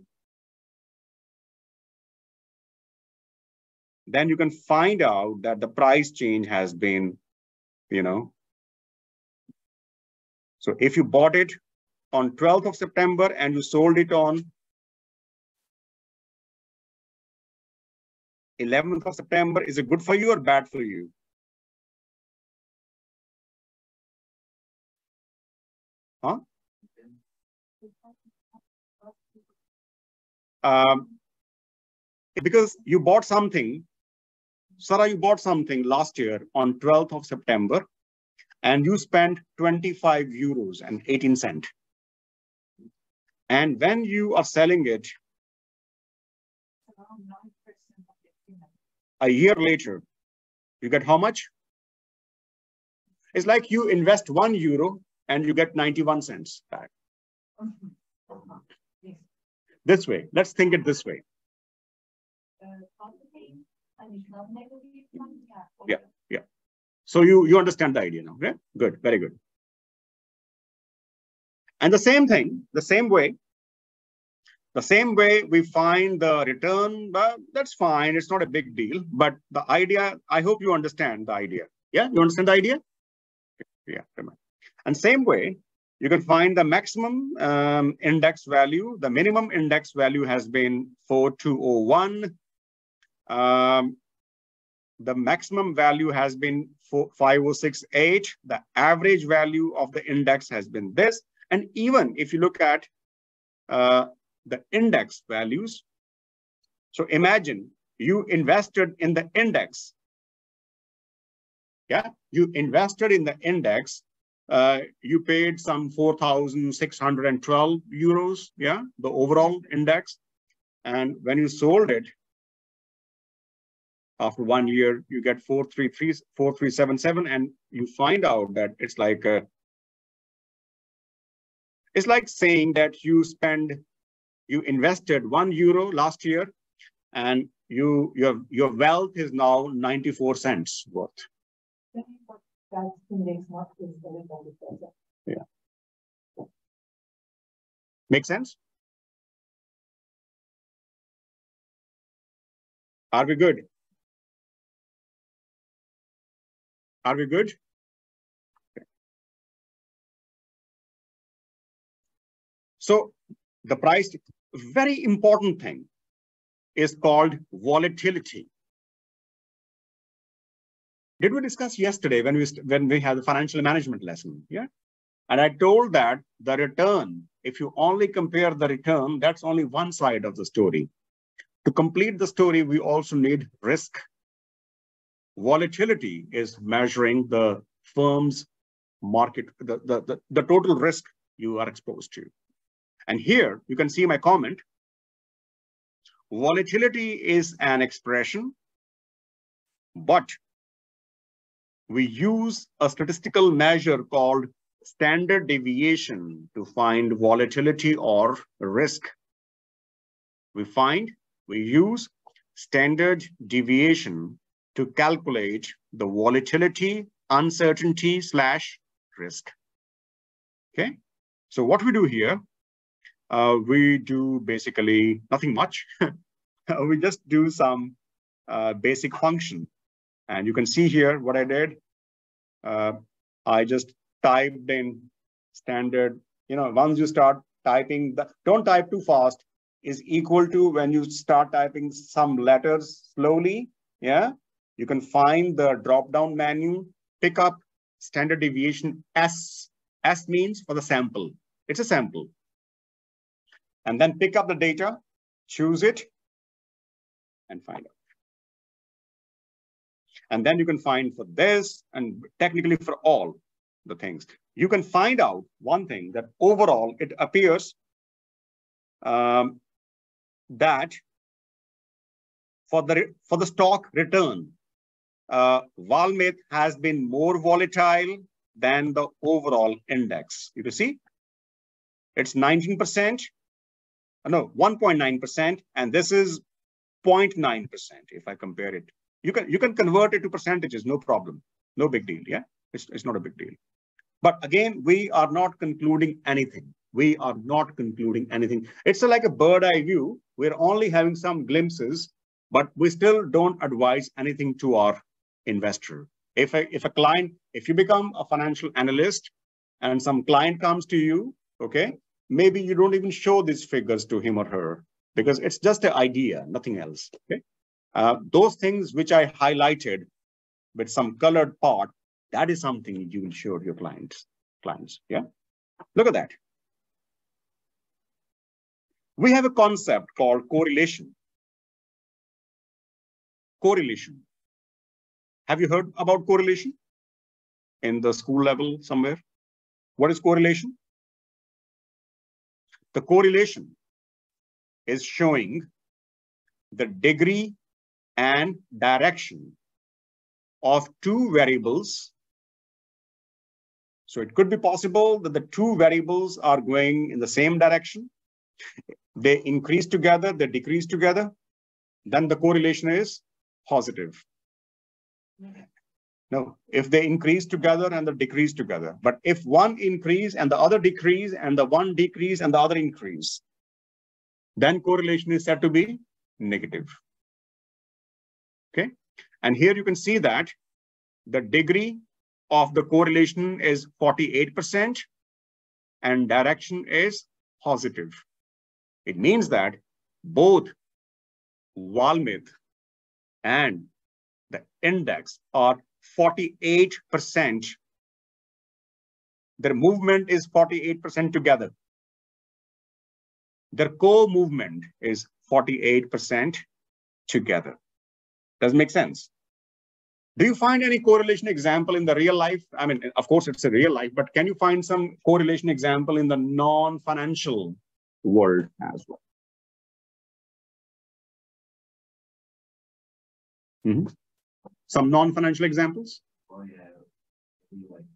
then you can find out that the price change has been, you know. So if you bought it on 12th of September and you sold it on 11th of September, is it good for you or bad for you? Huh? Um, because you bought something, Sarah, you bought something last year on 12th of September, and you spent 25 euros and 18 cent. And when you are selling it a year later, you get how much? It's like you invest one euro and you get 91 cents back. This way, let's think it this way. Yeah, yeah. So you, you understand the idea now, okay? Good, very good. And the same thing, the same way, the same way we find the return, but that's fine. It's not a big deal. But the idea, I hope you understand the idea. Yeah, you understand the idea? Yeah, and same way, you can find the maximum um, index value. The minimum index value has been 4201. Um, the maximum value has been 5068. The average value of the index has been this. And even if you look at uh, the index values, so imagine you invested in the index. Yeah, you invested in the index uh, you paid some 4,612 euros, yeah, the overall index. And when you sold it, after one year, you get 433, 4377, and you find out that it's like a, it's like saying that you spend, you invested one euro last year, and you your your wealth is now 94 cents worth is very Yeah. Make sense? Are we good? Are we good? So the price, very important thing is called volatility. Did we discuss yesterday when we when we had the financial management lesson? Yeah. And I told that the return, if you only compare the return, that's only one side of the story. To complete the story, we also need risk. Volatility is measuring the firm's market, the, the, the, the total risk you are exposed to. And here you can see my comment. Volatility is an expression, but we use a statistical measure called standard deviation to find volatility or risk. We find we use standard deviation to calculate the volatility, uncertainty slash risk. Okay, so what we do here, uh, we do basically nothing much. we just do some uh, basic function and you can see here what I did. Uh, I just typed in standard, you know, once you start typing, the, don't type too fast, is equal to when you start typing some letters slowly, yeah, you can find the drop-down menu, pick up standard deviation S. S means for the sample. It's a sample. And then pick up the data, choose it, and find out. And then you can find for this and technically for all the things. You can find out one thing that overall it appears um, that for the, for the stock return, uh, Valmet has been more volatile than the overall index. You can see it's 19%, no, 1.9%, and this is 0.9% if I compare it you can you can convert it to percentages, no problem, no big deal. Yeah, it's, it's not a big deal. But again, we are not concluding anything. We are not concluding anything. It's like a bird eye view. We're only having some glimpses but we still don't advise anything to our investor. If a, if a client, if you become a financial analyst and some client comes to you, okay, maybe you don't even show these figures to him or her because it's just an idea, nothing else. Okay, uh, those things which I highlighted with some colored part, that is something you will show your clients. Clients, yeah. Look at that. We have a concept called correlation. Correlation. Have you heard about correlation in the school level somewhere? What is correlation? The correlation is showing the degree and direction of two variables. So it could be possible that the two variables are going in the same direction. They increase together, they decrease together. Then the correlation is positive. No, if they increase together and they decrease together. But if one increase and the other decrease and the one decrease and the other increase, then correlation is said to be negative. And here you can see that the degree of the correlation is 48% and direction is positive. It means that both Valmet and the index are 48%. Their movement is 48% together. Their co-movement is 48% together. Does it make sense? Do you find any correlation example in the real life? I mean, of course, it's a real life, but can you find some correlation example in the non-financial world as well? Mm -hmm. Some non-financial examples? Oh, yeah. Like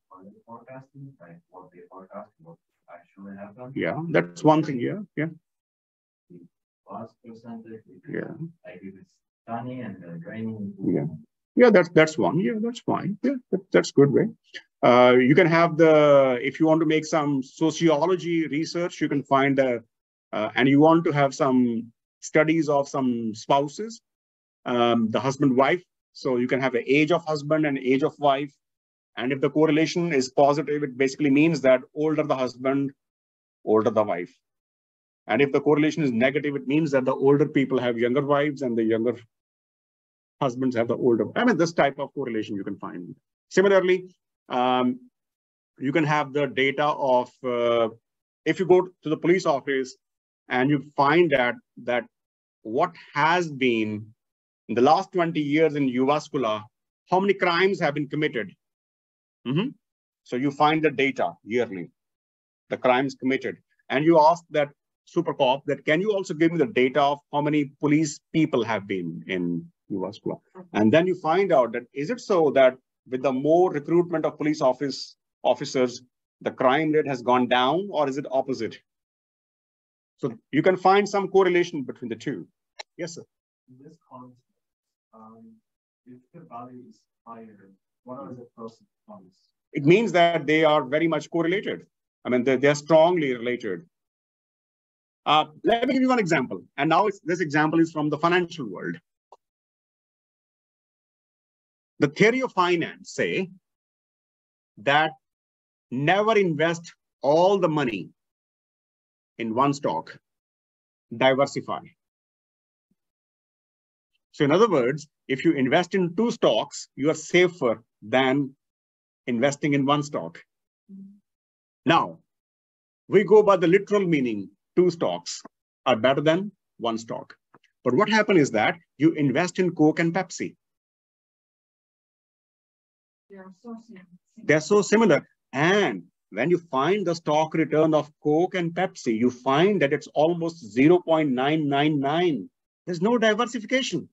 forecasting, like what they forecast, what actually happened. Yeah, that's one thing. Yeah, yeah. The percentage. Yeah. Like if it's sunny and uh, raining. Yeah. Yeah, that's that's one. Yeah, that's fine. Yeah, that, that's good way. Uh, you can have the if you want to make some sociology research, you can find a, uh, and you want to have some studies of some spouses, um, the husband wife so you can have an age of husband and age of wife. And if the correlation is positive, it basically means that older the husband, older the wife. And if the correlation is negative, it means that the older people have younger wives and the younger husbands have the older. I mean, this type of correlation you can find. Similarly, um, you can have the data of, uh, if you go to the police office and you find that, that what has been in the last 20 years in Jyväskylä, how many crimes have been committed? Mm -hmm. So you find the data yearly, the crimes committed. And you ask that super cop that can you also give me the data of how many police people have been in Jyväskylä? And then you find out that is it so that with the more recruitment of police office officers, the crime rate has gone down or is it opposite? So you can find some correlation between the two. Yes, sir. In this context, um, if the value is higher, what are the pros and cons? It means that they are very much correlated. I mean, they're, they're strongly related. Uh, let me give you one example. And now this example is from the financial world. The theory of finance say that never invest all the money in one stock, diversify. So in other words, if you invest in two stocks, you are safer than investing in one stock. Now, we go by the literal meaning, two stocks are better than one stock. But what happened is that you invest in Coke and Pepsi. They are so similar. They're so similar. And when you find the stock return of Coke and Pepsi, you find that it's almost 0.999. There's no diversification.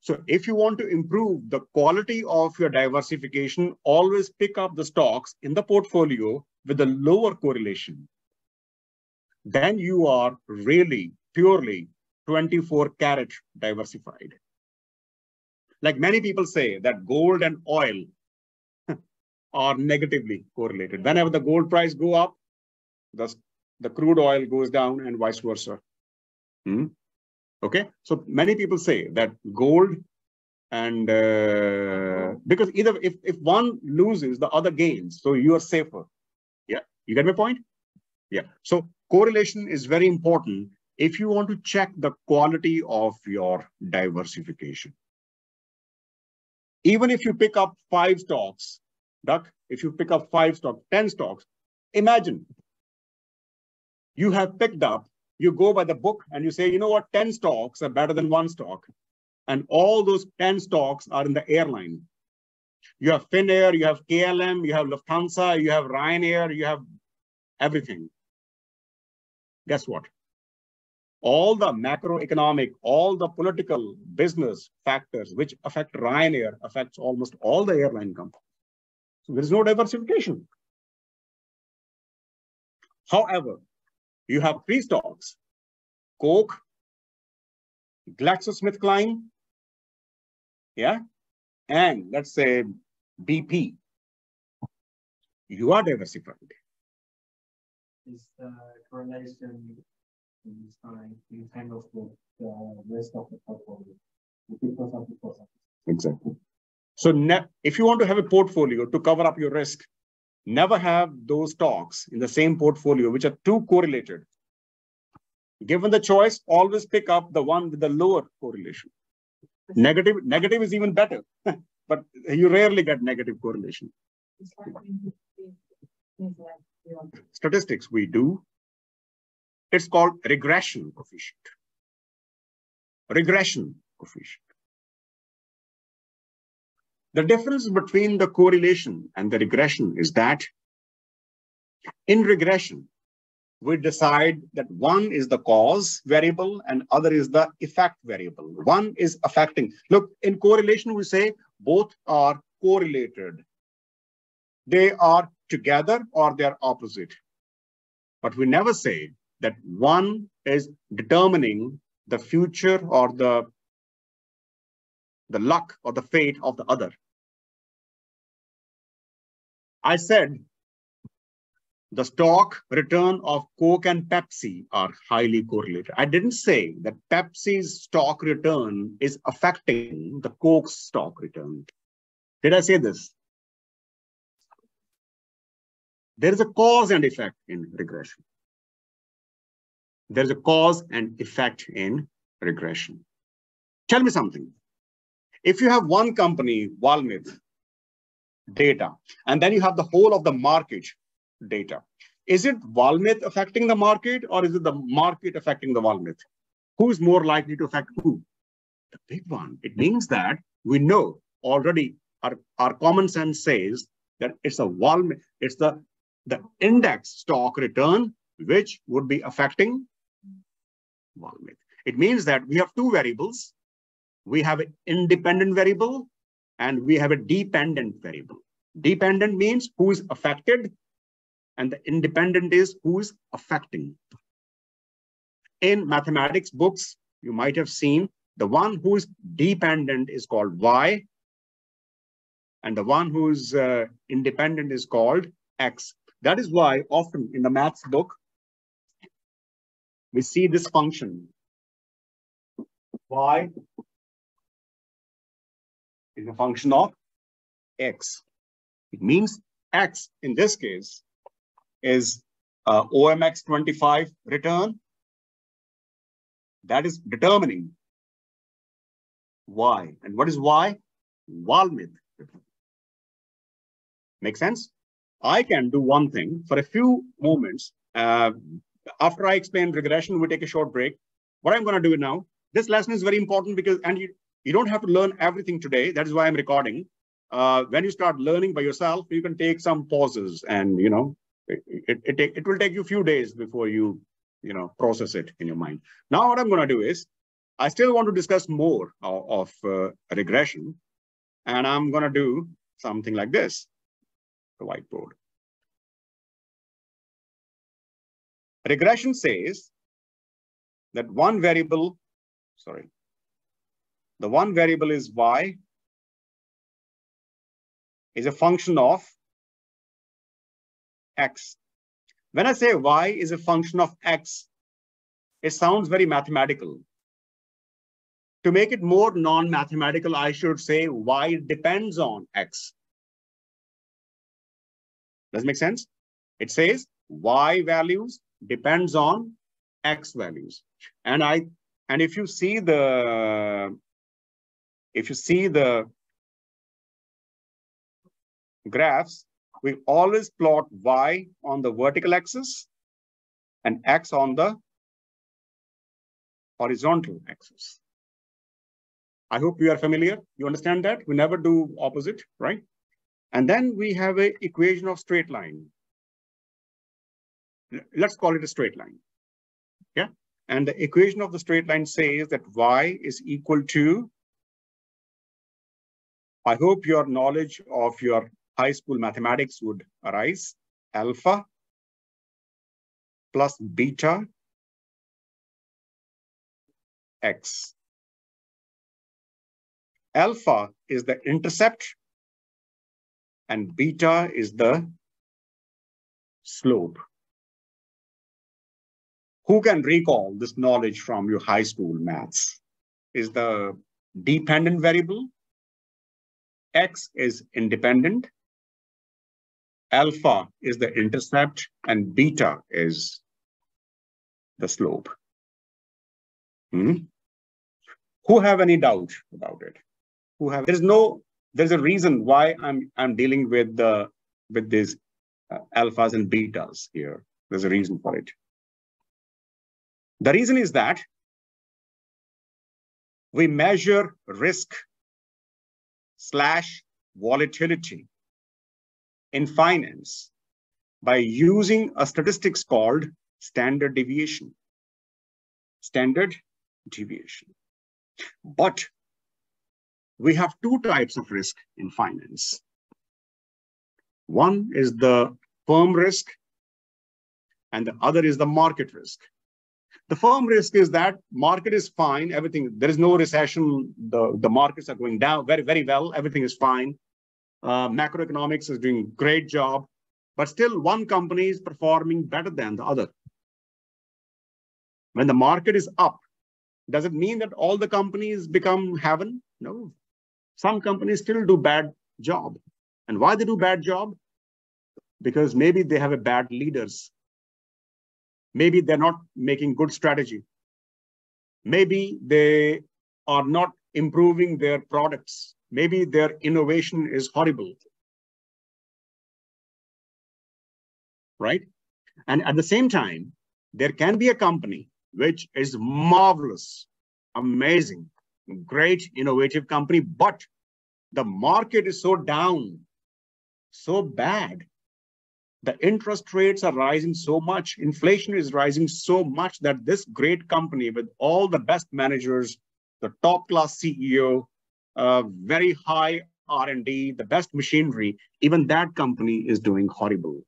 So if you want to improve the quality of your diversification, always pick up the stocks in the portfolio with a lower correlation. Then you are really purely 24 carat diversified. Like many people say that gold and oil are negatively correlated. Whenever the gold price go up, the, the crude oil goes down and vice versa. Hmm? Okay, so many people say that gold and uh, because either if, if one loses, the other gains, so you are safer. Yeah, you get my point? Yeah, so correlation is very important if you want to check the quality of your diversification. Even if you pick up five stocks, Duck, if you pick up five stocks, 10 stocks, imagine you have picked up, you go by the book and you say, you know what, 10 stocks are better than one stock. And all those 10 stocks are in the airline. You have Finnair, you have KLM, you have Lufthansa, you have Ryanair, you have everything. Guess what? All the macroeconomic, all the political business factors which affect Ryanair affects almost all the airline companies. So there is no diversification. However, you have three stocks, Coke, GlaxoSmithKline, yeah, and let's say BP. You are diversified. Is uh, the correlation in time in kind of the, rest of the portfolio because of the process? Exactly. So if you want to have a portfolio to cover up your risk, never have those stocks in the same portfolio, which are too correlated. Given the choice, always pick up the one with the lower correlation. Negative, negative is even better, but you rarely get negative correlation. Statistics, we do. It's called regression coefficient. Regression coefficient. The difference between the correlation and the regression is that in regression, we decide that one is the cause variable and other is the effect variable. One is affecting. Look, in correlation, we say both are correlated. They are together or they're opposite. But we never say that one is determining the future or the, the luck or the fate of the other. I said the stock return of Coke and Pepsi are highly correlated. I didn't say that Pepsi's stock return is affecting the Coke's stock return. Did I say this? There is a cause and effect in regression. There's a cause and effect in regression. Tell me something. If you have one company, Valmet, data. And then you have the whole of the market data. Is it Valmet affecting the market or is it the market affecting the Valmet? Who is more likely to affect who? The big one. It means that we know already our, our common sense says that it's a Valmet, it's the, the index stock return which would be affecting Valmet. It means that we have two variables. We have an independent variable and we have a dependent variable. Dependent means who is affected and the independent is who is affecting. In mathematics books, you might have seen the one who is dependent is called Y and the one who is uh, independent is called X. That is why often in the maths book, we see this function. Y is a function of x. It means x in this case is uh, OMX25 return. That is determining y. And what is y? Return. Make sense? I can do one thing for a few moments. Uh, after I explain regression, we take a short break. What I'm going to do now, this lesson is very important because, and you, you don't have to learn everything today. That is why I'm recording. Uh, when you start learning by yourself, you can take some pauses and, you know, it, it, it, it will take you a few days before you, you know, process it in your mind. Now, what I'm going to do is, I still want to discuss more of, of uh, regression, and I'm going to do something like this, the whiteboard. Regression says that one variable, sorry, the one variable is y is a function of x. When I say y is a function of x, it sounds very mathematical. To make it more non-mathematical, I should say y depends on x. Does it make sense? It says y values depends on x values. And I and if you see the if you see the graphs, we always plot y on the vertical axis and x on the horizontal axis. I hope you are familiar. You understand that? We never do opposite, right? And then we have a equation of straight line. Let's call it a straight line. Yeah. And the equation of the straight line says that y is equal to, I hope your knowledge of your high school mathematics would arise, alpha plus beta x. Alpha is the intercept and beta is the slope. Who can recall this knowledge from your high school maths? Is the dependent variable. X is independent. Alpha is the intercept and beta is the slope. Hmm? Who have any doubt about it? Who have, there's no, there's a reason why I'm, I'm dealing with the, with these uh, alphas and betas here. There's a reason for it. The reason is that we measure risk slash volatility in finance by using a statistics called standard deviation. Standard deviation. But we have two types of risk in finance. One is the firm risk, and the other is the market risk. The firm risk is that market is fine, everything, there is no recession, the, the markets are going down very, very well, everything is fine. Uh, macroeconomics is doing great job, but still one company is performing better than the other. When the market is up, does it mean that all the companies become heaven? No. Some companies still do bad job. And why they do bad job? Because maybe they have a bad leaders. Maybe they're not making good strategy. Maybe they are not improving their products. Maybe their innovation is horrible. Right? And at the same time, there can be a company which is marvelous, amazing, great, innovative company, but the market is so down, so bad. The interest rates are rising so much, inflation is rising so much that this great company with all the best managers, the top class CEO, uh, very high R&D, the best machinery, even that company is doing horrible.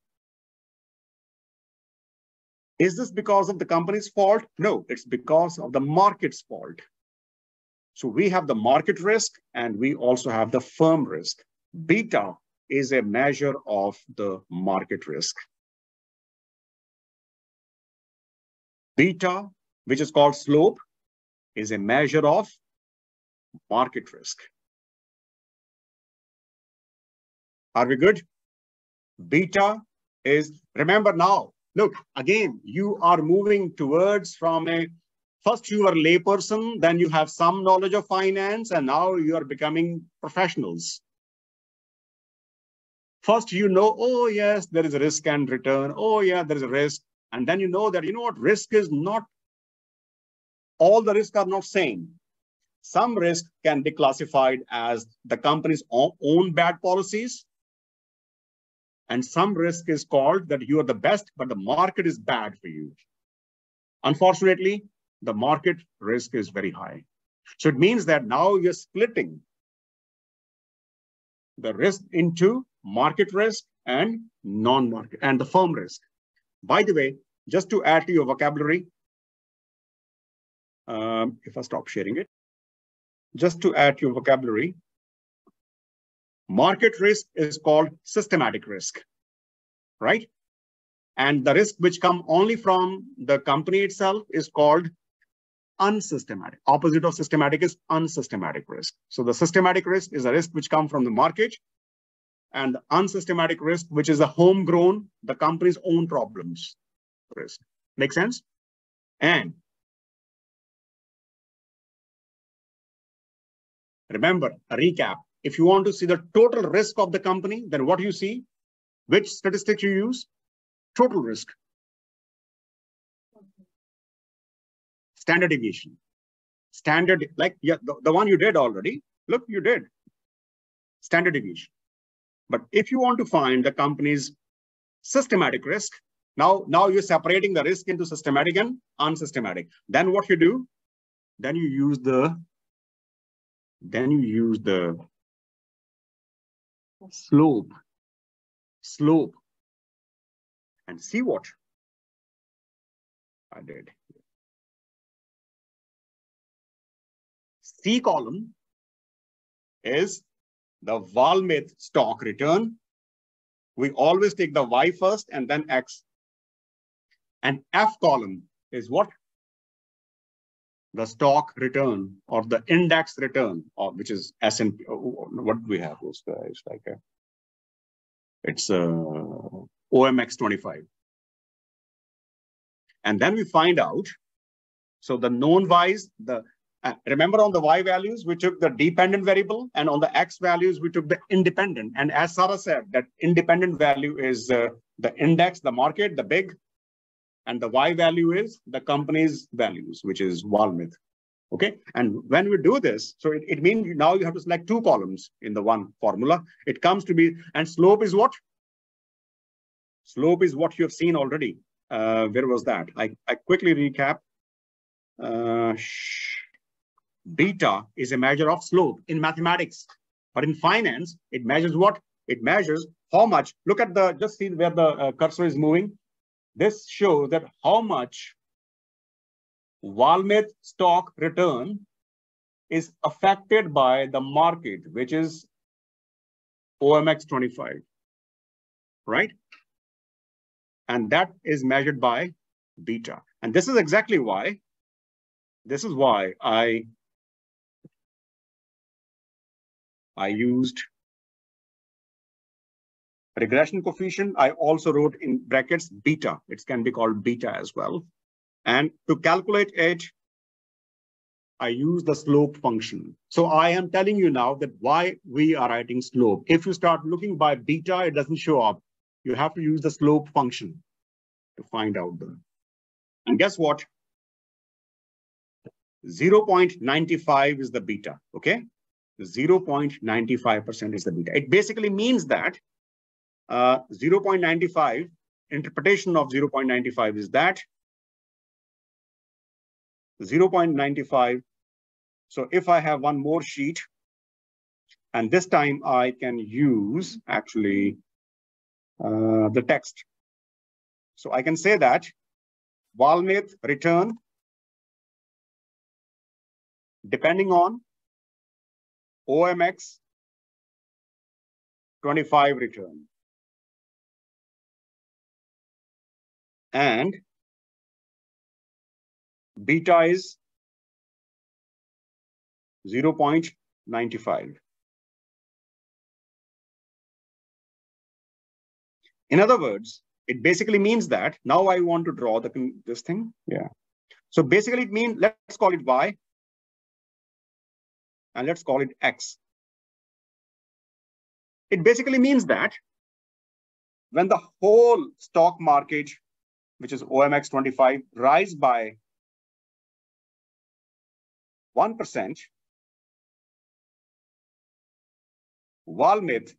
Is this because of the company's fault? No, it's because of the market's fault. So we have the market risk and we also have the firm risk. Beta is a measure of the market risk. Beta, which is called slope, is a measure of market risk. Are we good? Beta is, remember now, Look, again, you are moving towards from a first you are layperson, then you have some knowledge of finance, and now you are becoming professionals. First, you know, oh, yes, there is a risk and return. Oh, yeah, there is a risk. And then you know that, you know what, risk is not, all the risks are not same. Some risk can be classified as the company's own bad policies. And some risk is called that you are the best, but the market is bad for you. Unfortunately, the market risk is very high. So it means that now you're splitting the risk into market risk and non-market and the firm risk. By the way, just to add to your vocabulary, um, if I stop sharing it, just to add to your vocabulary, Market risk is called systematic risk, right? And the risk which come only from the company itself is called unsystematic. Opposite of systematic is unsystematic risk. So the systematic risk is a risk which come from the market and unsystematic risk, which is the homegrown, the company's own problems risk. Make sense? And remember, a recap. If you want to see the total risk of the company, then what you see? Which statistics you use? Total risk. Standard deviation. Standard, like yeah, the, the one you did already. Look, you did. Standard deviation. But if you want to find the company's systematic risk, now, now you're separating the risk into systematic and unsystematic. Then what you do? Then you use the, then you use the slope, slope, and see what I did. C column is the Valmet stock return. We always take the Y first and then X. And F column is what? The stock return or the index return, or which is S&P. What do we have guys? Like a, it's a uh, OMX 25. And then we find out, so the known Ys, the remember on the y values, we took the dependent variable, and on the x values, we took the independent. And as Sarah said, that independent value is uh, the index, the market, the big, and the y value is the company's values, which is Valmet. Okay, and when we do this, so it, it means now you have to select two columns in the one formula. It comes to be, and slope is what? Slope is what you have seen already. Uh, where was that? I, I quickly recap. Uh, beta is a measure of slope in mathematics. But in finance, it measures what? It measures how much. Look at the, just see where the uh, cursor is moving. This shows that how much Valmet stock return is affected by the market, which is OMX 25, right? And that is measured by beta. And this is exactly why, this is why I I used regression coefficient. I also wrote in brackets beta. It can be called beta as well. And to calculate it, I use the slope function. So I am telling you now that why we are writing slope. If you start looking by beta, it doesn't show up. You have to use the slope function to find out the. And guess what? 0.95 is the beta, okay? 0.95% is the beta. It basically means that uh, 0.95, interpretation of 0.95 is that 0.95. So if I have one more sheet, and this time I can use actually uh, the text. So I can say that Valmet return, depending on OMX 25 return. And beta is 0 0.95. In other words, it basically means that now I want to draw the this thing. Yeah. So basically it means, let's call it Y and let's call it X. It basically means that when the whole stock market, which is OMX 25, rise by 1%, Valmet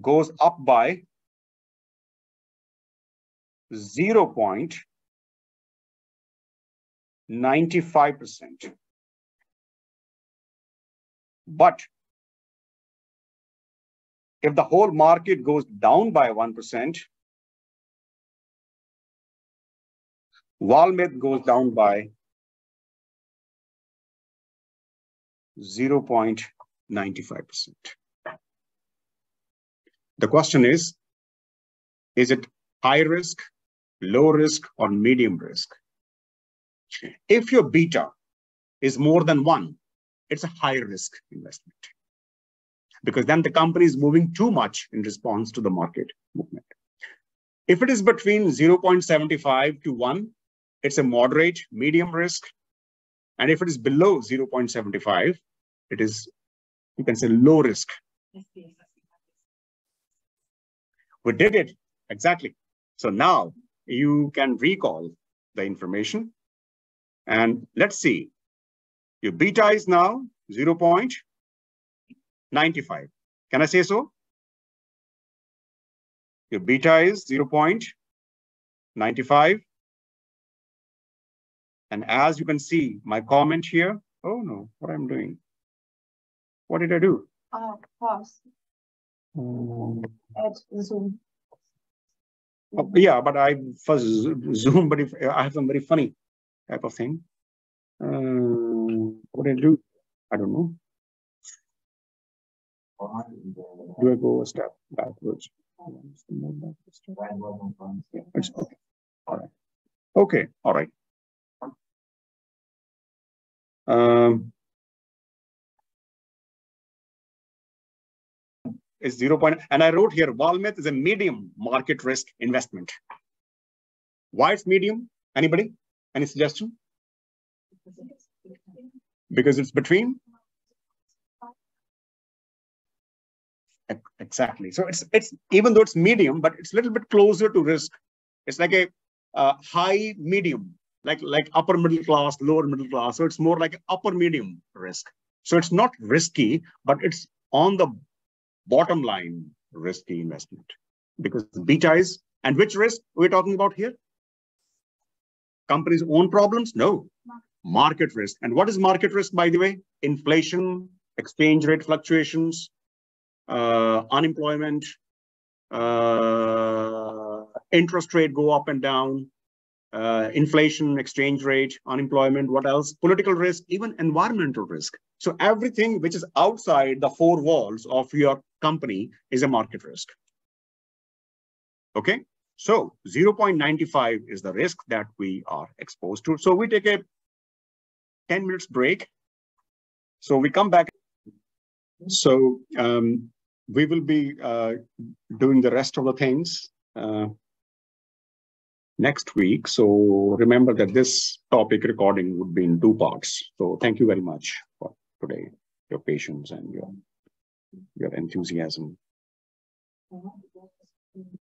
goes up by 0.95%. But if the whole market goes down by 1%, Valmet goes down by 0.95%. The question is, is it high risk, low risk, or medium risk? If your beta is more than one, it's a high risk investment because then the company is moving too much in response to the market movement. If it is between 0.75 to 1, it's a moderate, medium risk. And if it is below 0.75, it is, you can say, low risk. We did it, exactly. So now you can recall the information. And let's see, your beta is now 0.95. Can I say so? Your beta is 0.95. And as you can see, my comment here, oh no, what I'm doing. What did I do? Uh, pause. Um, Add Zoom. oh, yeah, but I first Zoom, but if I have some very funny type of thing. Uh, what did I do? I don't know. Do I go a step backwards? Yeah, it's okay. All right. Okay. All right. Um, is zero point, and I wrote here, Valmet is a medium market risk investment. Why it's medium? Anybody? Any suggestion? Because it's between Exactly. So it's it's even though it's medium, but it's a little bit closer to risk. It's like a uh, high medium, like like upper middle class, lower middle class. So it's more like upper medium risk. So it's not risky, but it's on the bottom line risky investment because beta is and which risk we're talking about here? Companies' own problems? No, market risk. And what is market risk, by the way? Inflation, exchange rate fluctuations, uh, unemployment, uh, interest rate go up and down, uh, inflation, exchange rate, unemployment, what else? Political risk, even environmental risk. So everything which is outside the four walls of your company is a market risk. Okay, so 0.95 is the risk that we are exposed to. So we take a 10 minutes break. So we come back. So um, we will be uh, doing the rest of the things uh, next week. So remember that this topic recording would be in two parts. So thank you very much for today, your patience and your, your enthusiasm.